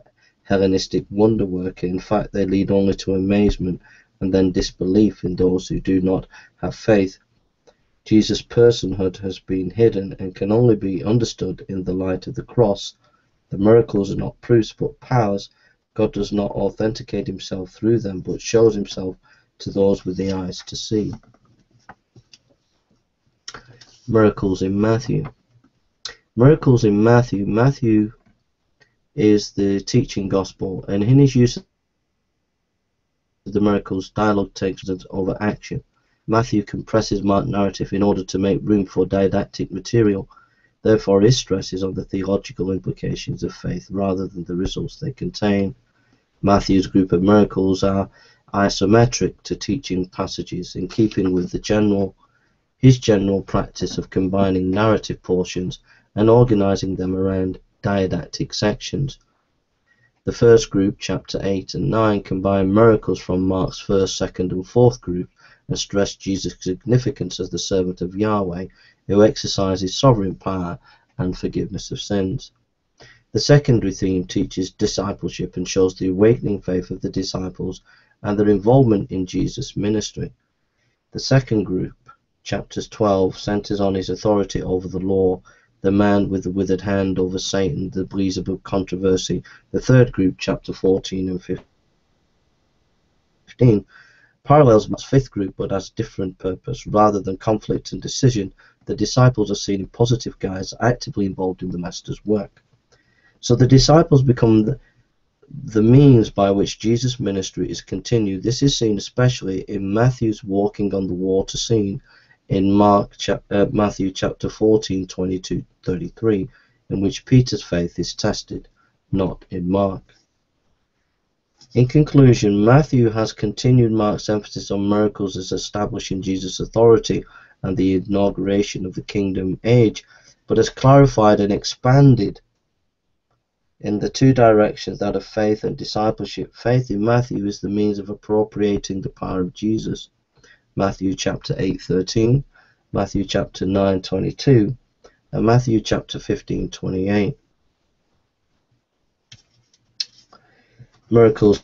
Hellenistic wonder worker. In fact, they lead only to amazement and then disbelief in those who do not have faith. Jesus' personhood has been hidden and can only be understood in the light of the cross. The miracles are not proofs but powers God does not authenticate himself through them, but shows himself to those with the eyes to see. Miracles in Matthew. Miracles in Matthew. Matthew is the teaching gospel, and in his use of the miracles, dialogue takes precedence over action. Matthew compresses Mark's narrative in order to make room for didactic material Therefore his stress is on the theological implications of faith rather than the results they contain. Matthew's group of miracles are isometric to teaching passages in keeping with the general his general practice of combining narrative portions and organizing them around didactic sections. The first group, chapter 8 and 9, combine miracles from Mark's first, second, and fourth group and stress Jesus' significance as the servant of Yahweh who exercises sovereign power and forgiveness of sins. The secondary theme teaches discipleship and shows the awakening faith of the disciples and their involvement in Jesus' ministry. The second group, chapters 12, centers on his authority over the law, the man with the withered hand over Satan, the Beelzebub controversy. The third group, chapter 14 and 15, parallels Mark's fifth group but has different purpose. Rather than conflict and decision, the disciples are seen in positive guise, actively involved in the Master's work. So the disciples become the, the means by which Jesus' ministry is continued. This is seen especially in Matthew's walking on the water scene in Mark uh, Matthew chapter 14, 22, 33, in which Peter's faith is tested, not in Mark. In conclusion, Matthew has continued Mark's emphasis on miracles as establishing Jesus' authority and the inauguration of the kingdom age, but has clarified and expanded in the two directions that of faith and discipleship. Faith in Matthew is the means of appropriating the power of Jesus. Matthew chapter 8:13, Matthew chapter 9:22, and Matthew chapter 15:28. Miracles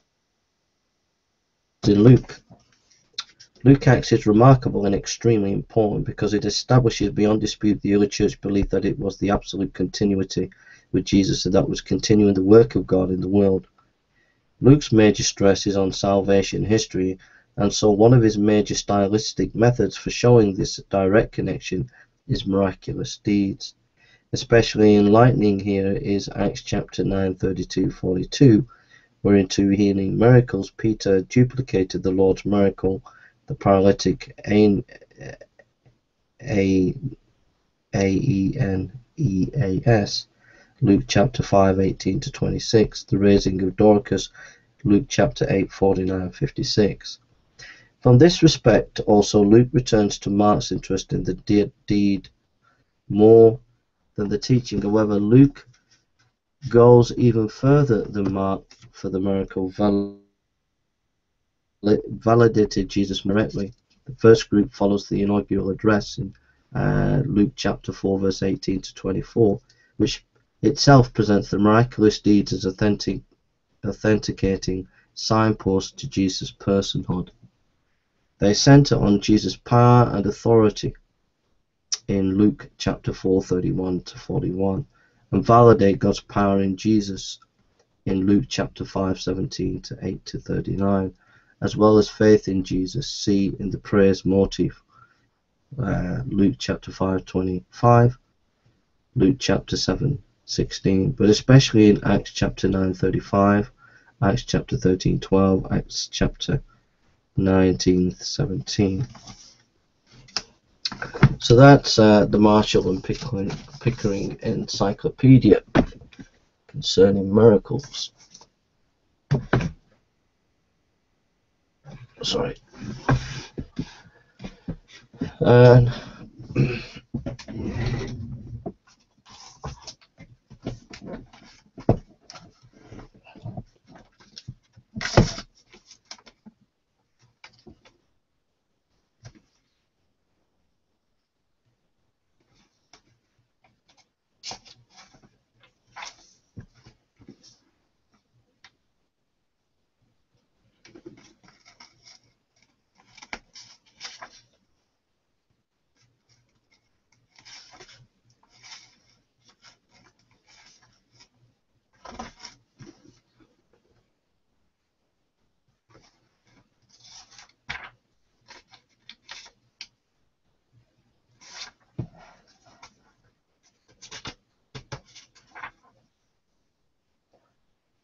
in Luke Luke Acts is remarkable and extremely important because it establishes beyond dispute the early church belief that it was the absolute continuity with Jesus and that was continuing the work of God in the world. Luke's major stress is on salvation history, and so one of his major stylistic methods for showing this direct connection is miraculous deeds. Especially enlightening here is Acts chapter 9, 32, 42, where in two healing miracles Peter duplicated the Lord's miracle the paralytic Aen, A, A E N E A S, Luke chapter 5, 18 to 26, the raising of Dorcas, Luke chapter 8, 49 56. From this respect, also, Luke returns to Mark's interest in the deed more than the teaching. However, Luke goes even further than Mark for the miracle val- validated Jesus directly. The first group follows the inaugural address in uh, Luke chapter 4, verse 18 to 24, which itself presents the miraculous deeds as authentic, authenticating signposts to Jesus' personhood. They center on Jesus' power and authority in Luke chapter 4, 31 to 41, and validate God's power in Jesus in Luke chapter 5, 17 to 8 to 39, as well as faith in Jesus, see in the prayers motive, uh, Luke chapter 5, 25, Luke chapter 7, 16, but especially in Acts chapter 9, 35, Acts chapter 13, 12, Acts chapter 19, 17. So that's uh, the Marshall and Pickering, Pickering Encyclopedia concerning miracles. Sorry. And [clears throat]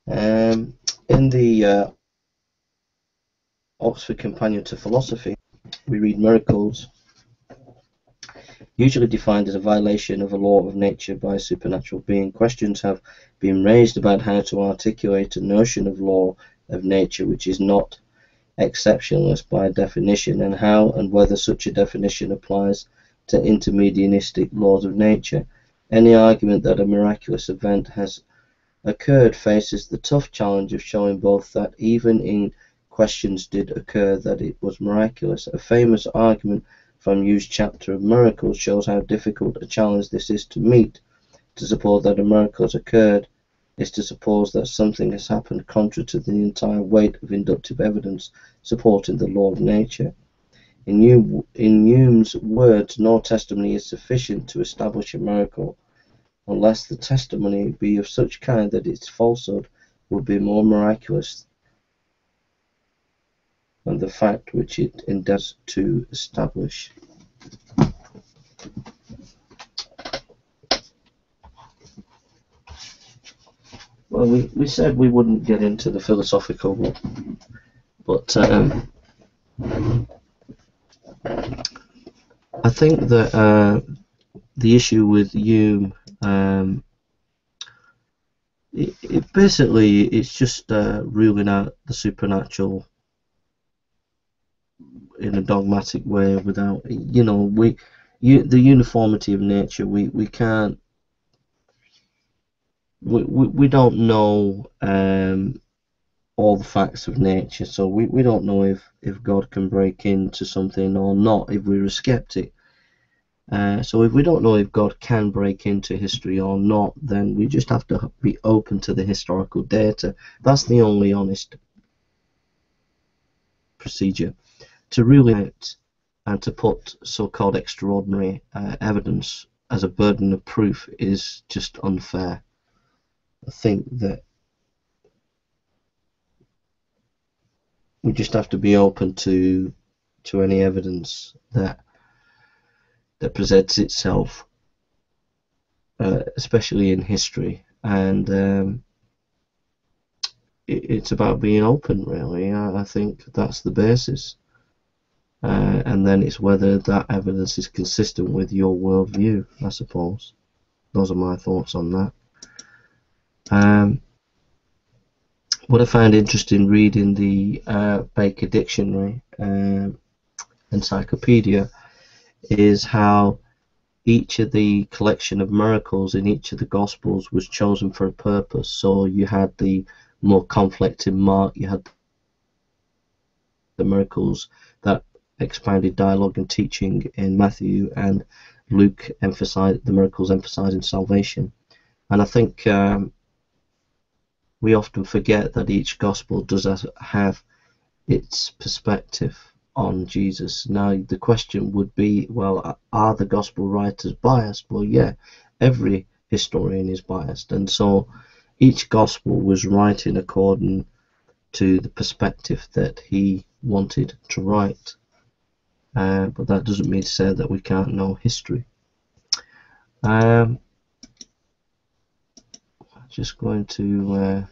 Um, in the uh, Oxford Companion to Philosophy, we read miracles, usually defined as a violation of a law of nature by a supernatural being. Questions have been raised about how to articulate a notion of law of nature which is not exceptionalist by definition, and how and whether such a definition applies to indeterministic laws of nature. Any argument that a miraculous event has occurred faces the tough challenge of showing both that even in questions did occur that it was miraculous. A famous argument from Hume's chapter of miracles shows how difficult a challenge this is to meet. To suppose that a miracle has occurred is to suppose that something has happened contrary to the entire weight of inductive evidence supporting the law of nature. In, in Hume's words, no testimony is sufficient to establish a miracle unless the testimony be of such kind that its falsehood would be more miraculous than the fact which it endeavours to establish. Well, we, we said we wouldn't get into the philosophical, but um, I think that uh, the issue with Hume um, it, it, basically it's just uh, ruling out the supernatural in a dogmatic way without you know we you, the uniformity of nature we we can't we, we, we don't know um, all the facts of nature so we, we don't know if if God can break into something or not if we're a skeptic uh, so if we don't know if God can break into history or not, then we just have to be open to the historical data. That's the only honest procedure. To rule out and to put so-called extraordinary uh, evidence as a burden of proof is just unfair. I think that we just have to be open to to any evidence that that presents itself, uh, especially in history, and um, it, it's about being open. Really, I, I think that's the basis, uh, and then it's whether that evidence is consistent with your worldview. I suppose those are my thoughts on that. Um, what I found interesting reading the uh, Baker Dictionary uh, encyclopedia is how each of the collection of miracles in each of the Gospels was chosen for a purpose. So you had the more conflict in Mark, you had the miracles that expanded dialogue and teaching in Matthew, and Luke emphasized the miracles emphasizing salvation. And I think um, we often forget that each gospel does have its perspective on Jesus. Now, the question would be well, are the gospel writers biased? Well, yeah, every historian is biased, and so each gospel was writing according to the perspective that he wanted to write. Uh, but that doesn't mean to say that we can't know history. Um, just going to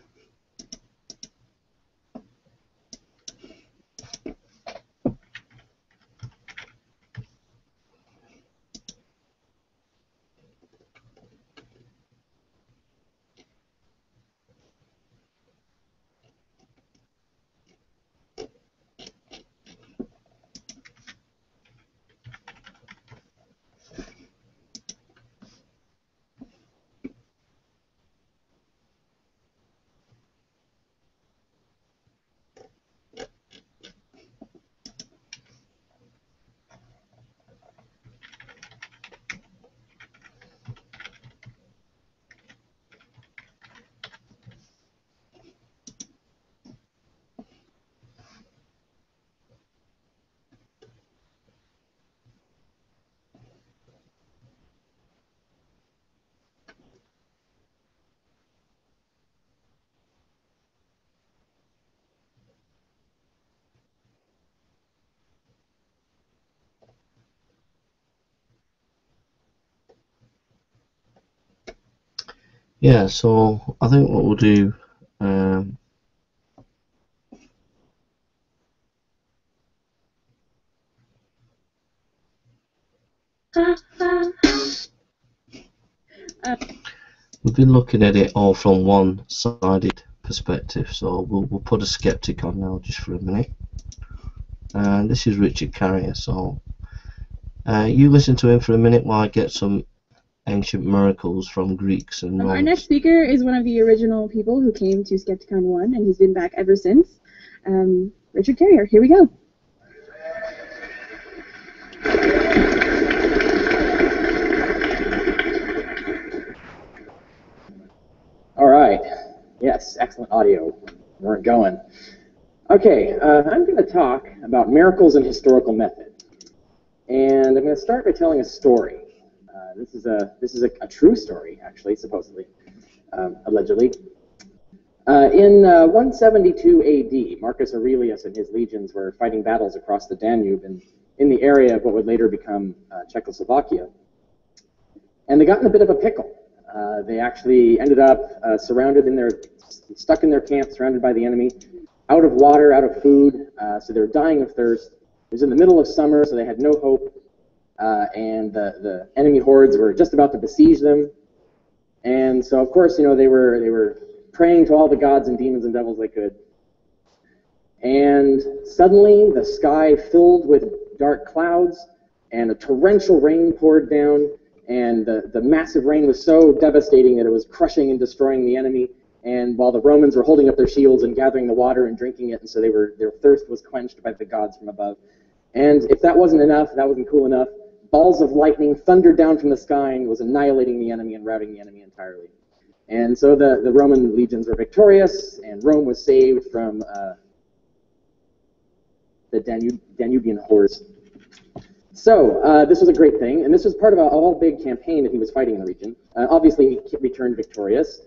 Yeah, so I think what we'll do um, we've been looking at it all from one-sided perspective, so we'll, we'll put a skeptic on now just for a minute. And this is Richard Carrier, so uh, you listen to him for a minute while I get some ancient miracles from Greeks and Um, Romans. our next speaker is one of the original people who came to Skepticon 1, and he's been back ever since. Um, Richard Carrier, here we go. All right. Yes, excellent audio. We're going. Okay, uh, I'm going to talk about miracles and historical method, and I'm going to start by telling a story. Uh, this is a this is a, a true story, actually, supposedly, um, allegedly. Uh, in uh, 172 A.D., Marcus Aurelius and his legions were fighting battles across the Danube in, in the area of what would later become uh, Czechoslovakia, and they got in a bit of a pickle. Uh, they actually ended up uh, surrounded in their, stuck in their camp, surrounded by the enemy, out of water, out of food. So they were dying of thirst. It was in the middle of summer, so they had no hope. Uh, and the, the enemy hordes were just about to besiege them. And so, of course, you know they were they were praying to all the gods and demons and devils they could. And suddenly, the sky filled with dark clouds, and a torrential rain poured down and the, the massive rain was so devastating that it was crushing and destroying the enemy. And while the Romans were holding up their shields and gathering the water and drinking it, and so they were their thirst was quenched by the gods from above. And if that wasn't enough, that wasn't cool enough, balls of lightning thundered down from the sky and was annihilating the enemy and routing the enemy entirely. And so the, the Roman legions were victorious, and Rome was saved from uh, the Danubian hordes. So uh, this was a great thing, and this was part of a all big campaign that he was fighting in the region. Uh, obviously, he returned victorious,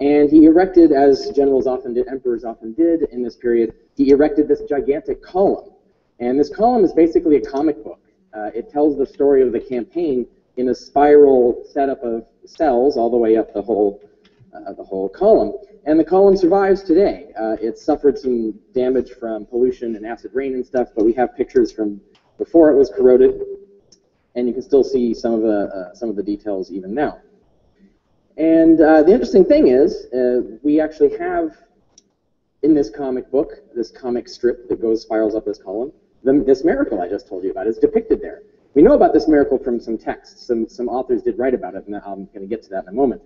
and he erected, as generals often did, emperors often did in this period, he erected this gigantic column. And this column is basically a comic book. Uh, it tells the story of the campaign in a spiral setup of cells all the way up the whole uh, the whole column. And the column survives today. Uh, it suffered some damage from pollution and acid rain and stuff, but we have pictures from before it was corroded, and you can still see some of the uh, some of the details even now. And uh, the interesting thing is, uh, we actually have in this comic book, this comic strip that goes spirals up this column, the, this miracle I just told you about is depicted there. We know about this miracle from some texts. Some, some authors did write about it, and I'm going to get to that in a moment.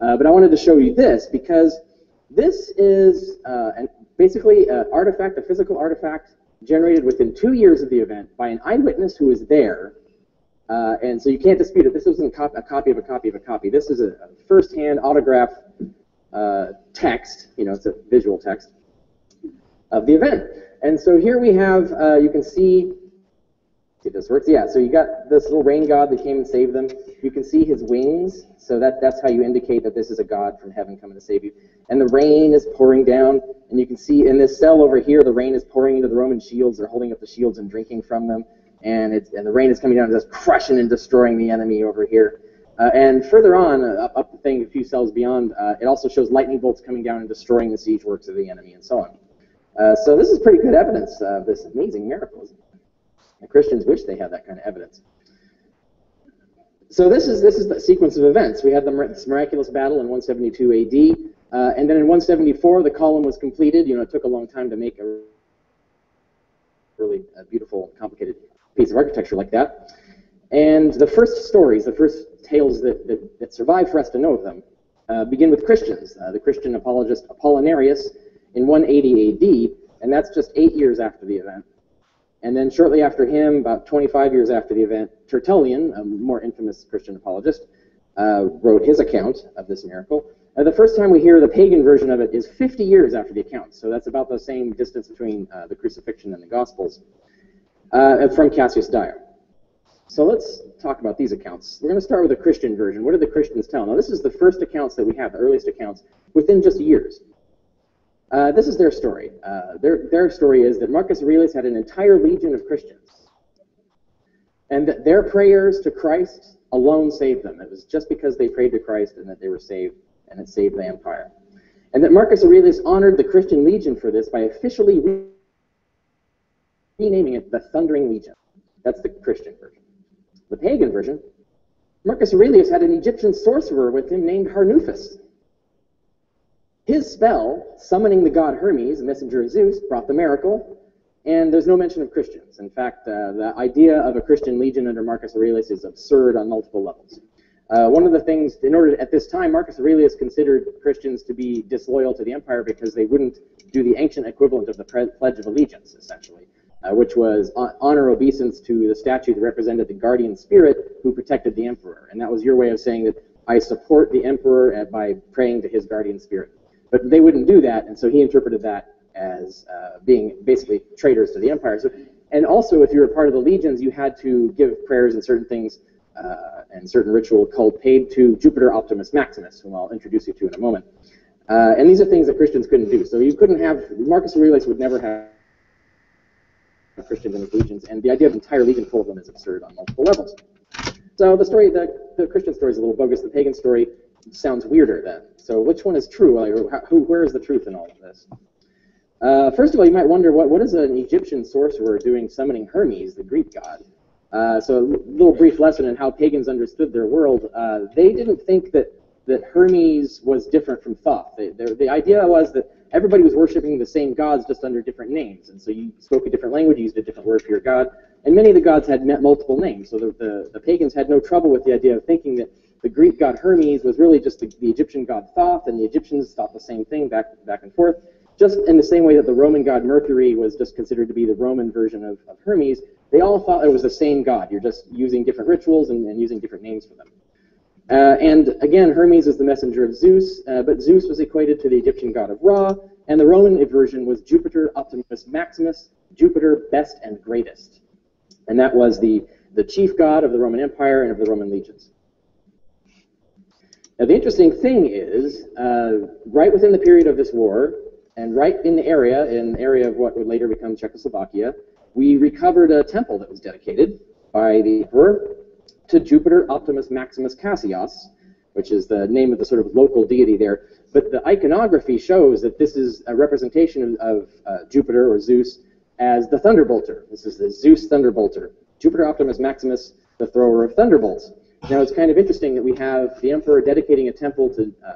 Uh, but I wanted to show you this because this is uh, an, basically an artifact, a physical artifact generated within two years of the event by an eyewitness who was there. Uh, and so you can't dispute it. This isn't a copy of a copy of a copy. This is a, a first-hand autograph uh, text. You know, it's a visual text of the event. And so here we have, uh, you can see See if this works. Yeah, so you got this little rain god that came and saved them. You can see his wings, so that, that's how you indicate that this is a god from heaven coming to save you. And the rain is pouring down, and you can see in this cell over here, the rain is pouring into the Roman shields. They're holding up the shields and drinking from them, and, it's, and the rain is coming down and just crushing and destroying the enemy over here. Uh, and further on, uh, up, up the thing, a few cells beyond, uh, it also shows lightning bolts coming down and destroying the siege works of the enemy, and so on. Uh, so this is pretty good evidence of this amazing miracle. Christians wish they had that kind of evidence. So this is this is the sequence of events. We had the, this miraculous battle in 172 AD, uh, and then in 174 the column was completed. You know, it took a long time to make a really a beautiful, complicated piece of architecture like that. And the first stories, the first tales that, that, that survive for us to know of them, uh, begin with Christians. Uh, the Christian apologist Apollinarius in 180 AD, and that's just eight years after the event. And then shortly after him, about 25 years after the event, Tertullian, a more infamous Christian apologist, uh, wrote his account of this miracle. Uh, the first time we hear the pagan version of it is 50 years after the account, so that's about the same distance between uh, the crucifixion and the Gospels, uh, from Cassius Dio. So let's talk about these accounts. We're going to start with the Christian version. What did the Christians tell? Now, this is the first accounts that we have, the earliest accounts, within just years. Uh, this is their story. Uh, their, their story is that Marcus Aurelius had an entire legion of Christians, and that their prayers to Christ alone saved them. It was just because they prayed to Christ and that they were saved, and it saved the empire. And that Marcus Aurelius honored the Christian legion for this by officially re renaming it the Thundering Legion. That's the Christian version. The pagan version, Marcus Aurelius had an Egyptian sorcerer with him named Harnuphus. His spell, summoning the god Hermes, messenger of Zeus, brought the miracle, and there's no mention of Christians. In fact, uh, the idea of a Christian legion under Marcus Aurelius is absurd on multiple levels. Uh, one of the things, in order at this time, Marcus Aurelius considered Christians to be disloyal to the empire because they wouldn't do the ancient equivalent of the Pledge of Allegiance, essentially, uh, which was honor obeisance to the statue that represented the guardian spirit who protected the emperor. And that was your way of saying that I support the emperor by praying to his guardian spirit. But they wouldn't do that, and so he interpreted that as uh, being basically traitors to the empire. So, and also, if you were part of the legions, you had to give prayers and certain things uh, and certain ritual called paid to Jupiter Optimus Maximus, whom I'll introduce you to in a moment. Uh, and these are things that Christians couldn't do. So you couldn't have Marcus Aurelius would never have Christians in his legions, and the idea of an entire legion full of them is absurd on multiple levels. So the story, the, the Christian story is a little bogus. The pagan story sounds weirder then. So which one is true? Like, who, where is the truth in all of this? Uh, first of all, you might wonder what, what is an Egyptian sorcerer doing summoning Hermes, the Greek god? Uh, so a little brief lesson in how pagans understood their world. Uh, they didn't think that, that Hermes was different from Thoth. They, the idea was that everybody was worshiping the same gods just under different names. And so you spoke a different language, you used a different word for your god. And many of the gods had multiple names. So the, the, the pagans had no trouble with the idea of thinking that the Greek god Hermes was really just the, the, Egyptian god Thoth, and the Egyptians thought the same thing back back and forth. Just in the same way that the Roman god Mercury was just considered to be the Roman version of, of Hermes, they all thought it was the same god. You're just using different rituals and, and using different names for them. Uh, and again, Hermes is the messenger of Zeus, uh, but Zeus was equated to the Egyptian god of Ra, and the Roman version was Jupiter Optimus Maximus, Jupiter best and greatest. And that was the, the chief god of the Roman Empire and of the Roman legions. Now, the interesting thing is, uh, right within the period of this war, and right in the area, in the area of what would later become Czechoslovakia, we recovered a temple that was dedicated by the emperor to Jupiter Optimus Maximus Cassius, which is the name of the sort of local deity there. But the iconography shows that this is a representation of, uh, Jupiter or Zeus as the Thunderbolter. This is the Zeus Thunderbolter. Jupiter Optimus Maximus, the thrower of thunderbolts. Now it's kind of interesting that we have the emperor dedicating a temple to uh,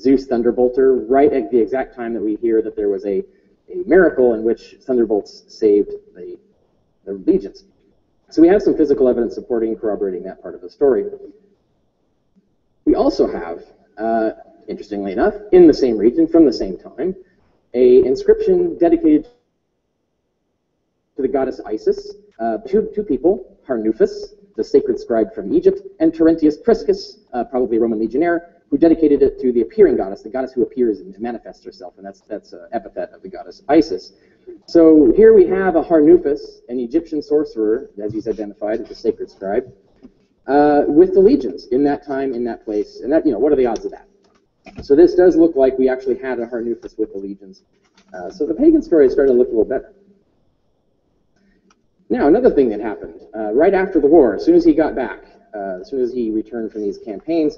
Zeus Thunderbolter right at the exact time that we hear that there was a, a miracle in which thunderbolts saved the, the legions. So we have some physical evidence supporting corroborating that part of the story. We also have, uh, interestingly enough, in the same region from the same time, a inscription dedicated to the goddess Isis. Uh, two, two people, Harnuphus, the sacred scribe from Egypt, and Terentius Priscus, uh, probably a Roman legionnaire, who dedicated it to the appearing goddess, the goddess who appears and manifests herself, and that's that's an epithet of the goddess Isis. So here we have a Harnuphus, an Egyptian sorcerer, as he's identified as the sacred scribe, uh, with the legions in that time, in that place, and that you know what are the odds of that? So this does look like we actually had a Harnuphus with the legions. Uh, so the pagan story is starting to look a little better. Now, another thing that happened uh, right after the war, as soon as he got back, uh, as soon as he returned from these campaigns,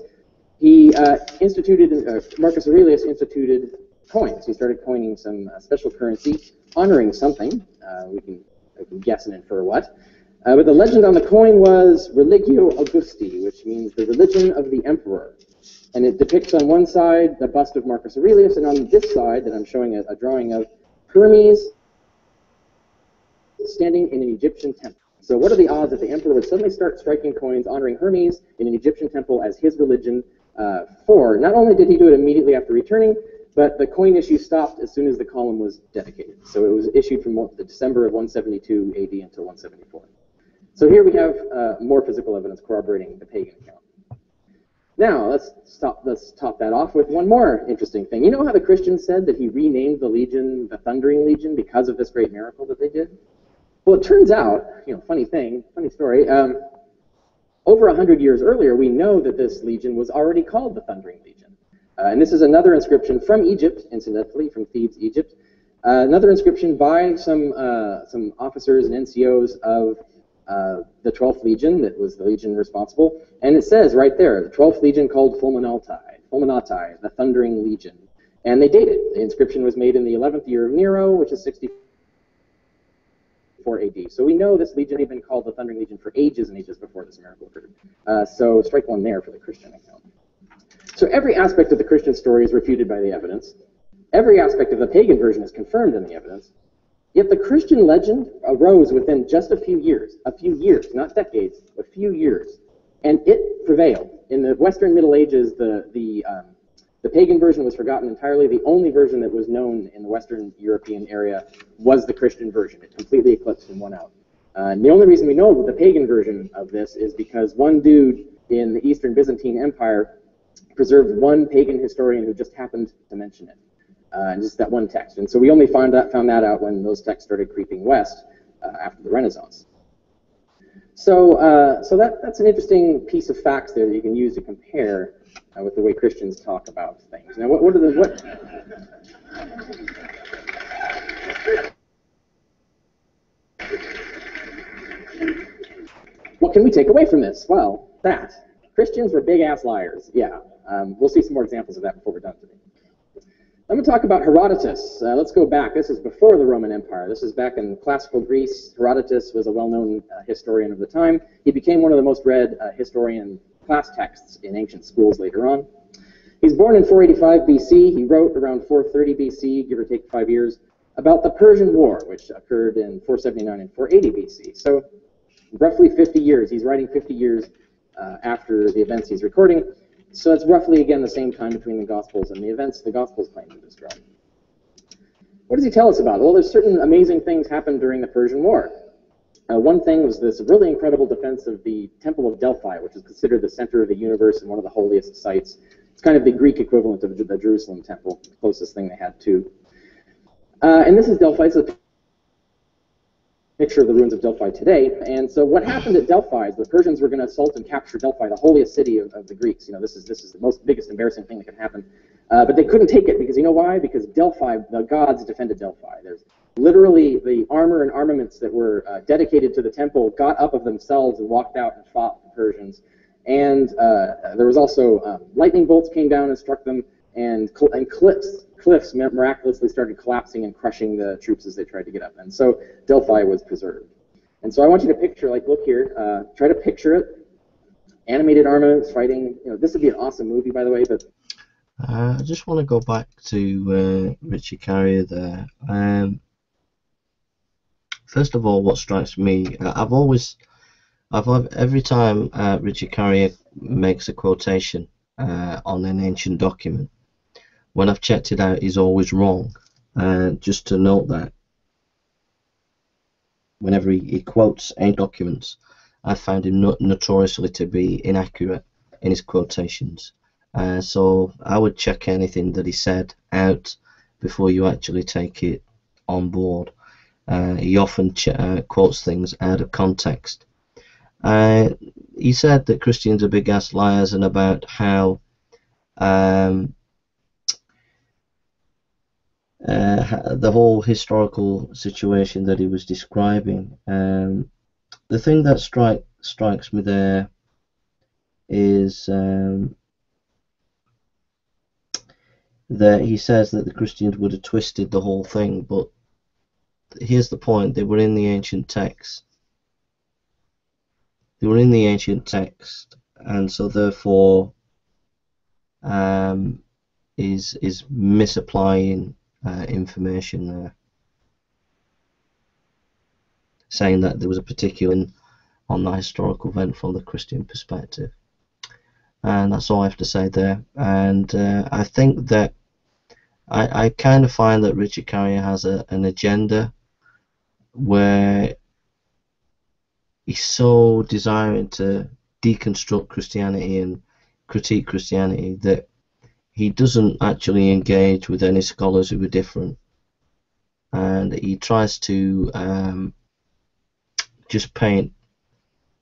he uh, instituted, uh, Marcus Aurelius instituted coins. He started coining some uh, special currency honoring something. Uh, we, can, we can guess and infer what. but the legend on the coin was Religio Augusti, which means the religion of the emperor. And it depicts on one side the bust of Marcus Aurelius, and on this side that I'm showing a, a drawing of Hermes standing in an Egyptian temple. So what are the odds that the emperor would suddenly start striking coins honoring Hermes in an Egyptian temple as his religion uh, for? Not only did he do it immediately after returning, but the coin issue stopped as soon as the column was dedicated. So it was issued from the December of 172 AD until 174. So here we have uh, more physical evidence corroborating the pagan account. Now let's stop. Let's top that off with one more interesting thing. You know how the Christians said that he renamed the legion the Thundering Legion because of this great miracle that they did? Well, it turns out, you know, funny thing, funny story. Um, over a hundred years earlier, we know that this legion was already called the Thundering Legion, uh, and this is another inscription from Egypt, incidentally, from Thebes, Egypt. Uh, another inscription by some uh, some officers and NCOs of uh, the 12th Legion, that was the legion responsible, and it says right there, the 12th Legion called Fulminati, Fulminati, the Thundering Legion, and they date it. The inscription was made in the 11th year of Nero, which is 60. 4 AD. So we know this legion had been called the Thundering Legion for ages and ages before this miracle occurred. Uh, so strike one there for the Christian account. So every aspect of the Christian story is refuted by the evidence. Every aspect of the pagan version is confirmed in the evidence. Yet the Christian legend arose within just a few years, a few years, not decades, a few years, and it prevailed. In the Western Middle Ages, the the um, the pagan version was forgotten entirely. The only version that was known in the Western European area was the Christian version. It completely eclipsed and won out. Uh, and the only reason we know the pagan version of this is because one dude in the Eastern Byzantine Empire preserved one pagan historian who just happened to mention it, uh, just that one text. And so we only found that found that out when those texts started creeping west uh, after the Renaissance. So, uh, so that, that's an interesting piece of facts there that you can use to compare uh, with the way Christians talk about things. Now, what, what are the what? What can we take away from this? Well, that Christians were big ass liars. Yeah, um, we'll see some more examples of that before we're done today. Going to talk about Herodotus. Uh, let's go back. This is before the Roman Empire. This is back in classical Greece. Herodotus was a well-known uh, historian of the time. He became one of the most read uh, historian class texts in ancient schools later on. He's born in 485 BC. He wrote around 430 BC, give or take five years, about the Persian War, which occurred in 479 and 480 BC. So roughly 50 years. He's writing 50 years uh, after the events he's recording. So it's roughly, again, the same time between the Gospels and the events the Gospels claim to describe. What does he tell us about? Well, there's certain amazing things happened during the Persian War. Uh, one thing was this really incredible defense of the Temple of Delphi, which is considered the center of the universe and one of the holiest sites. It's kind of the Greek equivalent of the Jerusalem Temple, the closest thing they had to. Uh, and this is Delphi. It's a picture of the ruins of Delphi today. And so what happened at Delphi is the Persians were going to assault and capture Delphi, the holiest city of, of, the Greeks. You know, this is this is the most biggest embarrassing thing that could happen. Uh, but they couldn't take it because you know why? Because Delphi, the gods defended Delphi. There's literally the armor and armaments that were uh, dedicated to the temple got up of themselves and walked out and fought the Persians. And uh, there was also um, lightning bolts came down and struck them, and, cl- and cliffs cliffs miraculously started collapsing and crushing the troops as they tried to get up. And so Delphi was preserved. And so I want you to picture, like, look here, uh, try to picture it. Animated armaments fighting. You know, this would be an awesome movie, by the way. But uh, I just want to go back to uh, Richie Carrier there. Um, first of all, what strikes me, I've always I've every time uh, Richard Carrier makes a quotation uh, on an ancient document, when I've checked it out, he's always wrong. Uh, just to note that whenever he, he quotes ancient documents, I found him not notoriously to be inaccurate in his quotations. Uh, so I would check anything that he said out before you actually take it on board. Uh, he often uh, quotes things out of context. Uh, he said that Christians are big ass liars and about how um, uh, the whole historical situation that he was describing. Um, the thing that strike, strikes me there is um, that he says that the Christians would have twisted the whole thing, but here's the point: they were in the ancient text. They were in the ancient text, and so therefore um, is is misapplying uh, information there, saying that there was a particular on the historical event from the Christian perspective. And that's all I have to say there. And uh, I think that I, I kind of find that Richard Carrier has a, an agenda where he's so desiring to deconstruct Christianity and critique Christianity that he doesn't actually engage with any scholars who are different. And he tries to um, just paint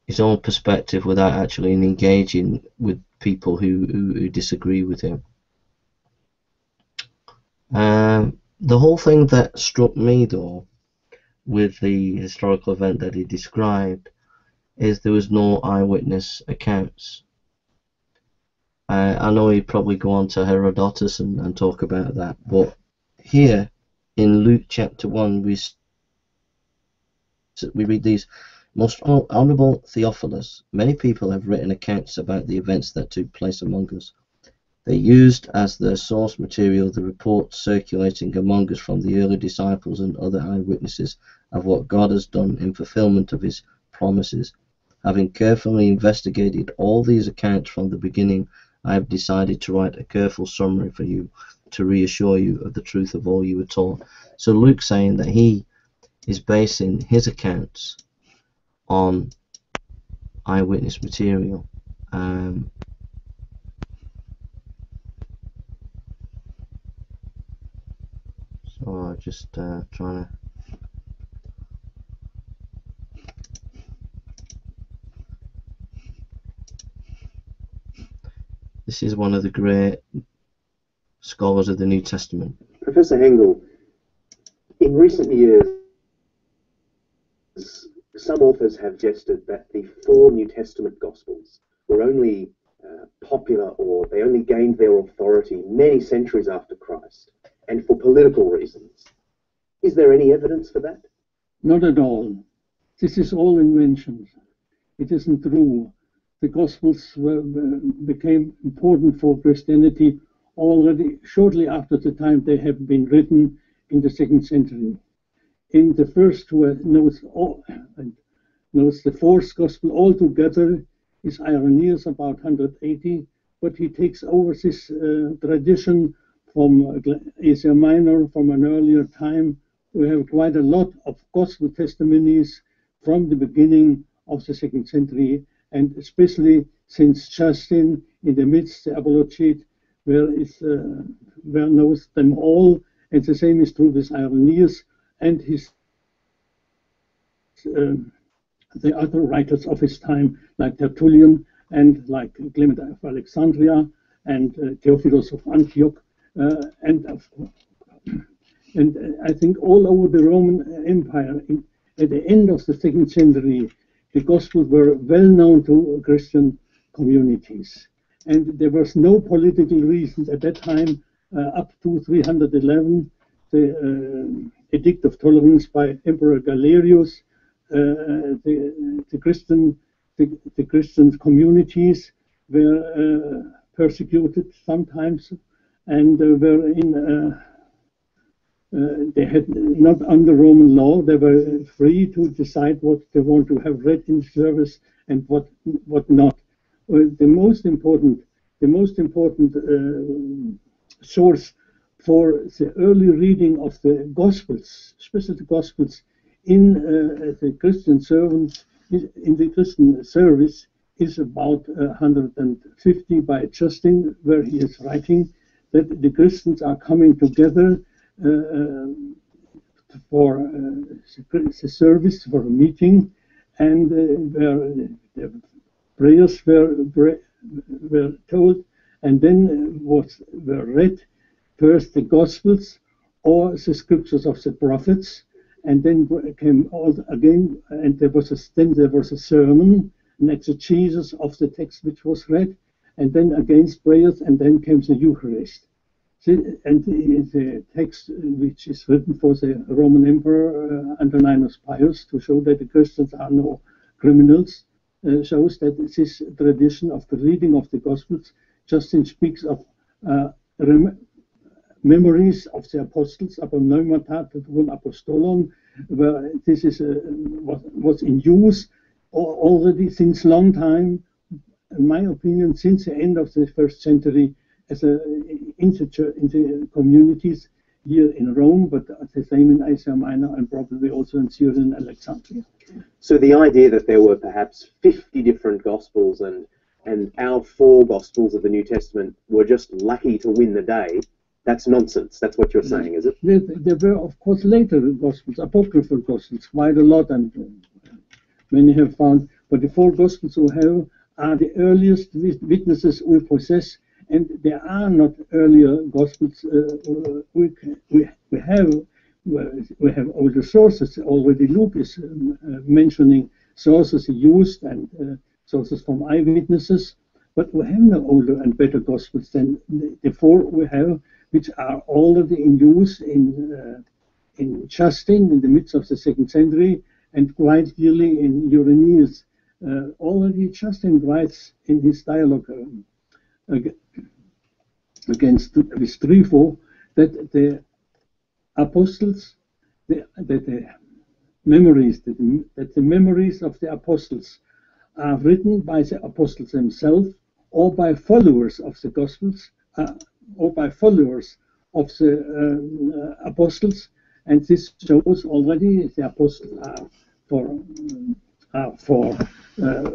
his own perspective without actually engaging with people who, who, who disagree with him. Um, the whole thing that struck me though with the historical event that he described is there was no eyewitness accounts. Uh, I know he'd probably go on to Herodotus and, and talk about that, but here in Luke chapter 1 we, we read these most honourable Theophilus, many people have written accounts about the events that took place among us. They used as their source material the reports circulating among us from the early disciples and other eyewitnesses of what God has done in fulfillment of his promises. Having carefully investigated all these accounts from the beginning, I have decided to write a careful summary for you to reassure you of the truth of all you were taught. So Luke's saying that he is basing his accounts on eyewitness material. Um, so I'm just uh, trying to This is one of the great scholars of the New Testament. Professor Hengel, in recent years, some authors have suggested that the four New Testament Gospels were only uh, popular or they only gained their authority many centuries after Christ and for political reasons. Is there any evidence for that? Not at all. This is all invention. It isn't true. The Gospels were, became important for Christianity already shortly after the time they have been written in the second century in the first two notes, all, notes the fourth gospel altogether is Irenaeus about 180, but he takes over this uh, tradition from Asia Minor from an earlier time. We have quite a lot of gospel testimonies from the beginning of the second century, and especially since Justin in the midst, of the Apologete, where, is, uh, where knows them all, and the same is true with Irenaeus, and his uh, the other writers of his time, like Tertullian and like Clement of Alexandria and uh, Theophilus of Antioch, and and I think all over the Roman Empire, in, at the end of the second century, the Gospels were well known to Christian communities, and there was no political reason at that time uh, up to 311. The uh, Edict of Tolerance by Emperor Galerius, uh, the, the, Christian the, the, Christian communities were uh, persecuted sometimes and uh, were in uh, they had not under Roman law. They were free to decide what they want to have read in service and what what not. Uh, the most important, the most important uh, source for the early reading of the Gospels, especially the Gospels, in uh, the Christian servants in the Christian service is about 150 by Justin, where he is writing that the Christians are coming together uh, uh, for uh, the service, for a meeting, and where prayers were, were told, and then was were read first the Gospels or the scriptures of the prophets, and then came all again, and there was a then there was a sermon, an exegesis of the text which was read, and then against prayers, and then came the Eucharist. And the text which is written for the Roman Emperor uh, Antoninus Pius to show that the Christians are no criminals uh, shows that this tradition of the reading of the Gospels. Justin speaks of uh, memories of the apostles, apomneumata apostolon, where this is uh, was, was in use already since long time. In my opinion, since the end of the first century, as a in the, in the communities here in Rome, but at the same in Asia Minor and probably also in Syrian Alexandria. So the idea that there were perhaps 50 different Gospels and and our four Gospels of the New Testament were just lucky to win the day, that's nonsense. That's what you're saying, is it? There, there were, of course, later Gospels, apocryphal Gospels, quite a lot, and many have found, but the four Gospels we have are the earliest witnesses we possess and there are not earlier gospels. Uh, we, we, we have we have older sources already. Luke is um, uh, mentioning sources he used and uh, sources from eyewitnesses, but we have no older and better gospels than the four we have, which are already in use in uh, in Justin in the midst of the second century, and quite clearly in Irenaeus. Uh, already Justin writes in his dialogue um, against with Trypho that the apostles, the, that the memories, that the, that the memories of the apostles are written by the apostles themselves or by followers of the Gospels uh, or by followers of the uh, apostles. And this shows already the apostles are for, uh, for uh,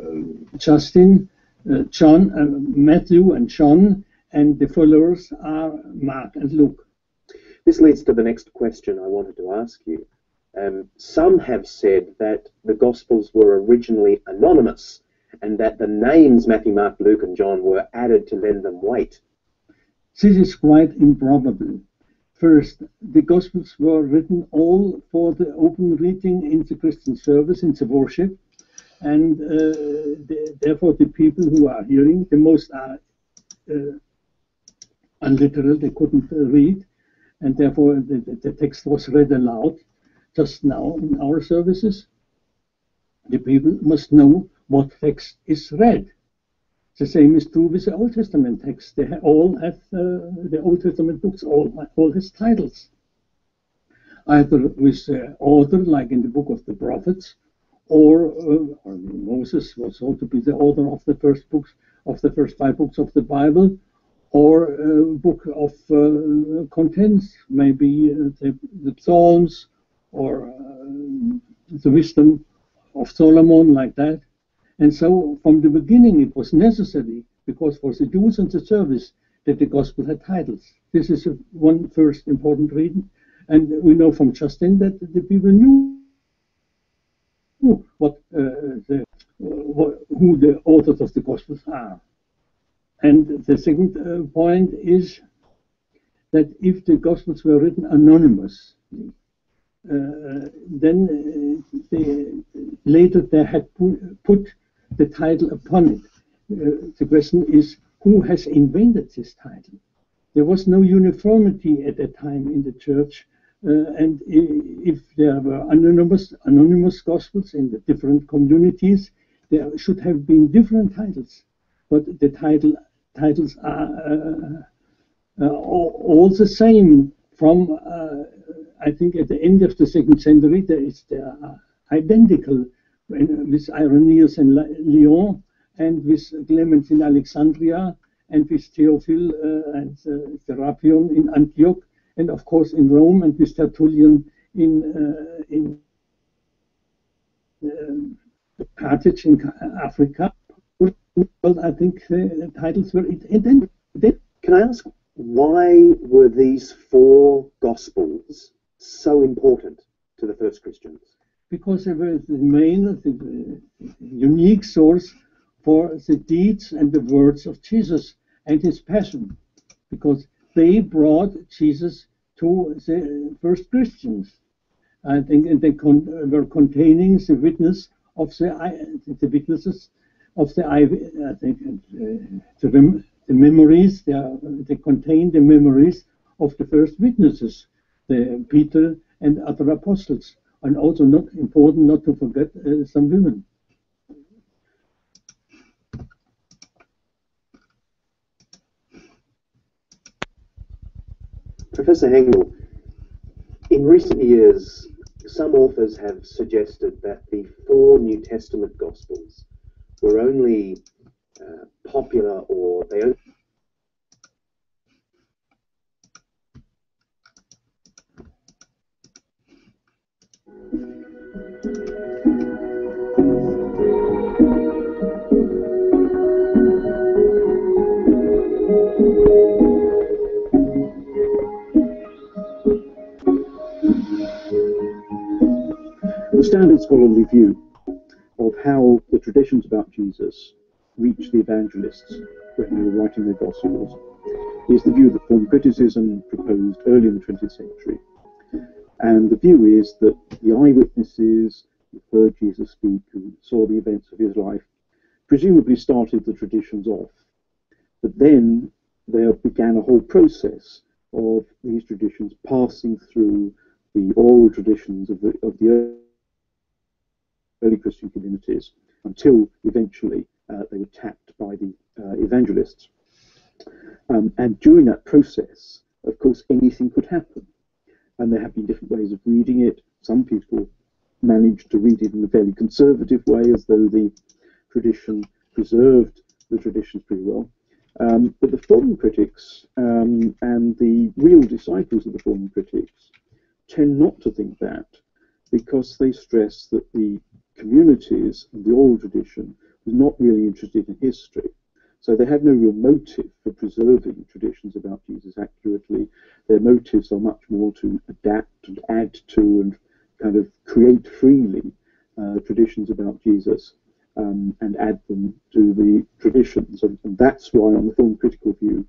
Justin, uh, John, uh, Matthew, and John, and the followers are Mark and Luke. This leads to the next question I wanted to ask you. Um, some have said that the Gospels were originally anonymous and that the names Matthew, Mark, Luke, and John were added to lend them weight. This is quite improbable. First, the Gospels were written all for the open reading in the Christian service, in the worship, and uh, the, therefore the people who are hearing, the most are uh, unliteral, they couldn't read, and therefore the, the text was read aloud just now in our services. The people must know what text is read. The same is true with the Old Testament text. They all have uh, the Old Testament books, all, all has titles. Either with the author, like in the book of the prophets, or, uh, or Moses was thought to be the author of the first books of the first five books of the Bible, or a book of uh, contents, maybe uh, the, the, Psalms or uh, the wisdom of Solomon, like that. And so from the beginning it was necessary, because for the Jews and the service, that the gospel had titles. This is one first important reason. And we know from Justin that the people knew what, uh, the, what who the authors of the gospels are. And the second uh, point is that if the Gospels were written anonymously, uh, then uh, they, later they had put, the title upon it. Uh, the question is, who has invented this title? There was no uniformity at that time in the church, and if there were anonymous, anonymous Gospels in the different communities, there should have been different titles. But the title titles are uh, uh, all, the same from uh, I think at the end of the second century, there is uh, identical with Irenaeus in Lyon and with Clement in Alexandria and with Theophil uh, and uh, Serapion in Antioch and of course in Rome and with Tertullian in uh, in uh, Carthage in Africa. Well, I think the titles were identical. Can I ask why were these four Gospels so important to the first Christians? Because they were the main, the unique source for the deeds and the words of Jesus and his passion. Because they brought Jesus to the first Christians. I think they con were containing the witness of the, the witnesses of the I think uh, the, the memories, they, are, they contain the memories of the first witnesses, the Peter and other apostles. And also not important not to forget uh, some women. Professor Hengel, in recent years, some authors have suggested that the four New Testament Gospels were only uh, popular or they The standard scholarly view of how the traditions about Jesus reached the evangelists when they were writing their Gospels is the view that form criticism proposed early in the 20th century. And the view is that the eyewitnesses who heard Jesus speak, who saw the events of his life, presumably started the traditions off. But then there began a whole process of these traditions passing through the oral traditions of the, of the early Christian communities until eventually uh, they were tapped by the uh, evangelists. Um, and during that process, of course, anything could happen. And there have been different ways of reading it. Some people managed to read it in a fairly conservative way, as though the tradition preserved the traditions pretty well. Um, but the form critics um, and the real disciples of the form critics tend not to think that because they stress that the communities and the oral tradition was not really interested in history. So they have no real motive for preserving traditions about Jesus accurately. Their motives are much more to adapt and add to and kind of create freely uh, traditions about Jesus um, and add them to the traditions. And, and that's why, on the form critical view,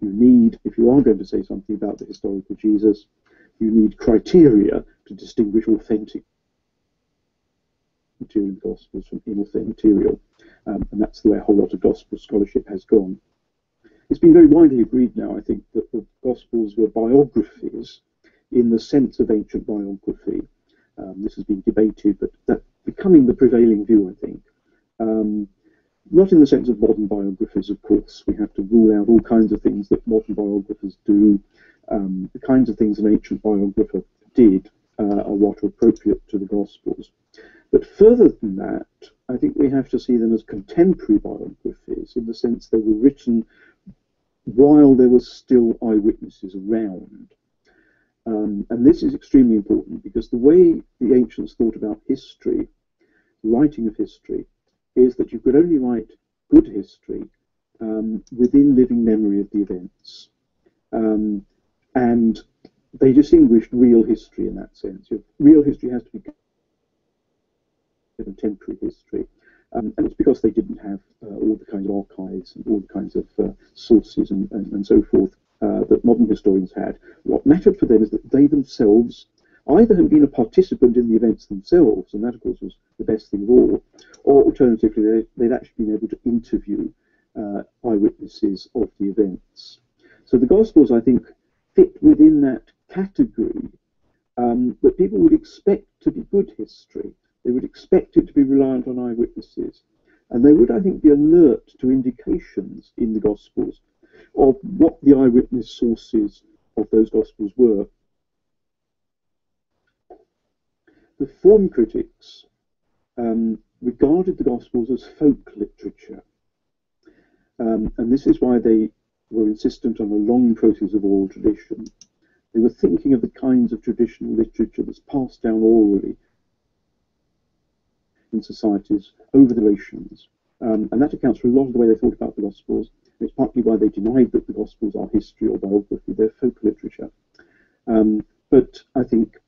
you need, if you are going to say something about the historical Jesus, you need criteria to distinguish authentic material gospels from inauthentic material. Um, and that's the way a whole lot of gospel scholarship has gone. It's been very widely agreed now, I think, that the gospels were biographies in the sense of ancient biography. Um, this has been debated, but that's becoming the prevailing view, I think. Um, not in the sense of modern biographies, of course. We have to rule out all kinds of things that modern biographers do. Um, the kinds of things an ancient biographer did uh, are what are appropriate to the Gospels. But further than that, I think we have to see them as contemporary biographies in the sense they were written while there were still eyewitnesses around. Um, and this is extremely important because the way the ancients thought about history, writing of history, is that you could only write good history um, within living memory of the events. Um, and they distinguished real history in that sense. Real history has to be contemporary history. Um, and it's because they didn't have uh, all the kinds of archives and all the kinds of uh, sources and, and, and, so forth uh, that modern historians had. What mattered for them is that they themselves either had been a participant in the events themselves, and that, of course, was the best thing of all, or alternatively, they, would actually been able to interview uh, eyewitnesses of the events. So the Gospels, I think, fit within that category um, that people would expect to be good history. They would expect it to be reliant on eyewitnesses. And they would, I think, be alert to indications in the Gospels of what the eyewitness sources of those Gospels were. the form critics um, regarded the Gospels as folk literature. Um, and this is why they were insistent on a long process of oral tradition. They were thinking of the kinds of traditional literature that's passed down orally in societies over the generations. Um, and that accounts for a lot of the way they thought about the Gospels. It's partly why they denied that the Gospels are history or biography, they're folk literature. Um, but I think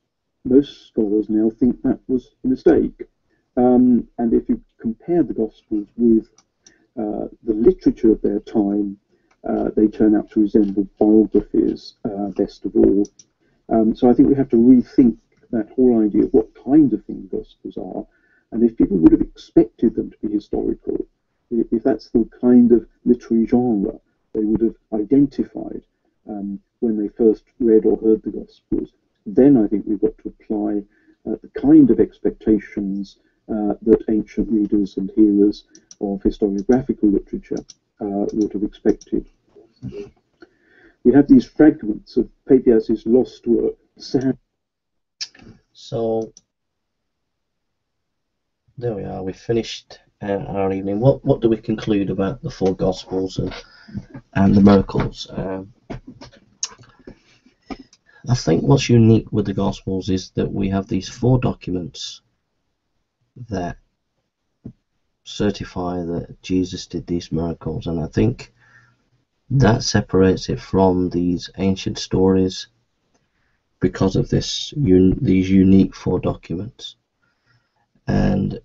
most scholars now think that was a mistake. Um, and if you compare the Gospels with uh, the literature of their time, uh, they turn out to resemble biographies uh, best of all. Um, so I think we have to rethink that whole idea of what kind of thing Gospels are. And if people would have expected them to be historical, if that's the kind of literary genre they would have identified um, when they first read or heard the Gospels, then I think we've got to apply uh, the kind of expectations uh, that ancient readers and hearers of historiographical literature would have expected. We have these fragments of Papias's lost work. So there we are. We finished uh, our evening. What what do we conclude about the four Gospels and and the miracles? Um, I think what's unique with the Gospels is that we have these four documents that certify that Jesus did these miracles, and I think that separates it from these ancient stories because of this un these unique four documents, and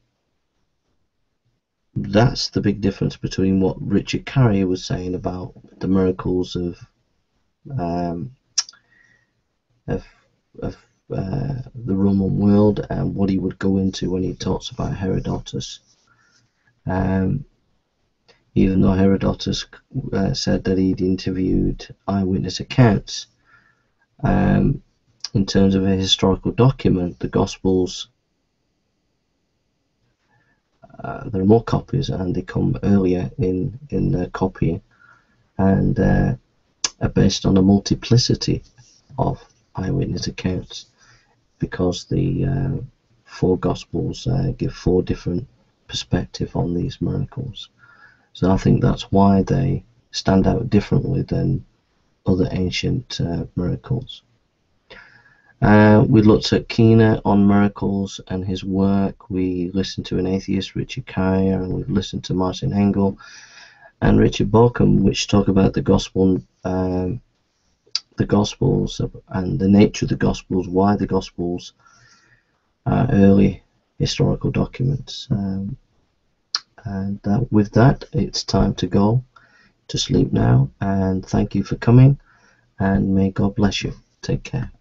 that's the big difference between what Richard Carrier was saying about the miracles of um, of, of uh, the Roman world and what he would go into when he talks about Herodotus. Um, even though Herodotus uh, said that he'd interviewed eyewitness accounts, um, in terms of a historical document, the Gospels, uh, there are more copies and they come earlier in, in the copy and uh, are based on a multiplicity of eyewitness accounts because the uh, four Gospels uh, give four different perspectives on these miracles. So I think that's why they stand out differently than other ancient uh, miracles. Uh, we looked at Keener on miracles and his work. We listened to an atheist, Richard Carrier, and we've listened to Martin Hengel and Richard Bauckham, which talk about the gospel um, the Gospels and the nature of the Gospels, why the Gospels are early historical documents. Um, and uh, with that, it's time to go to sleep now. And thank you for coming, and may God bless you. Take care.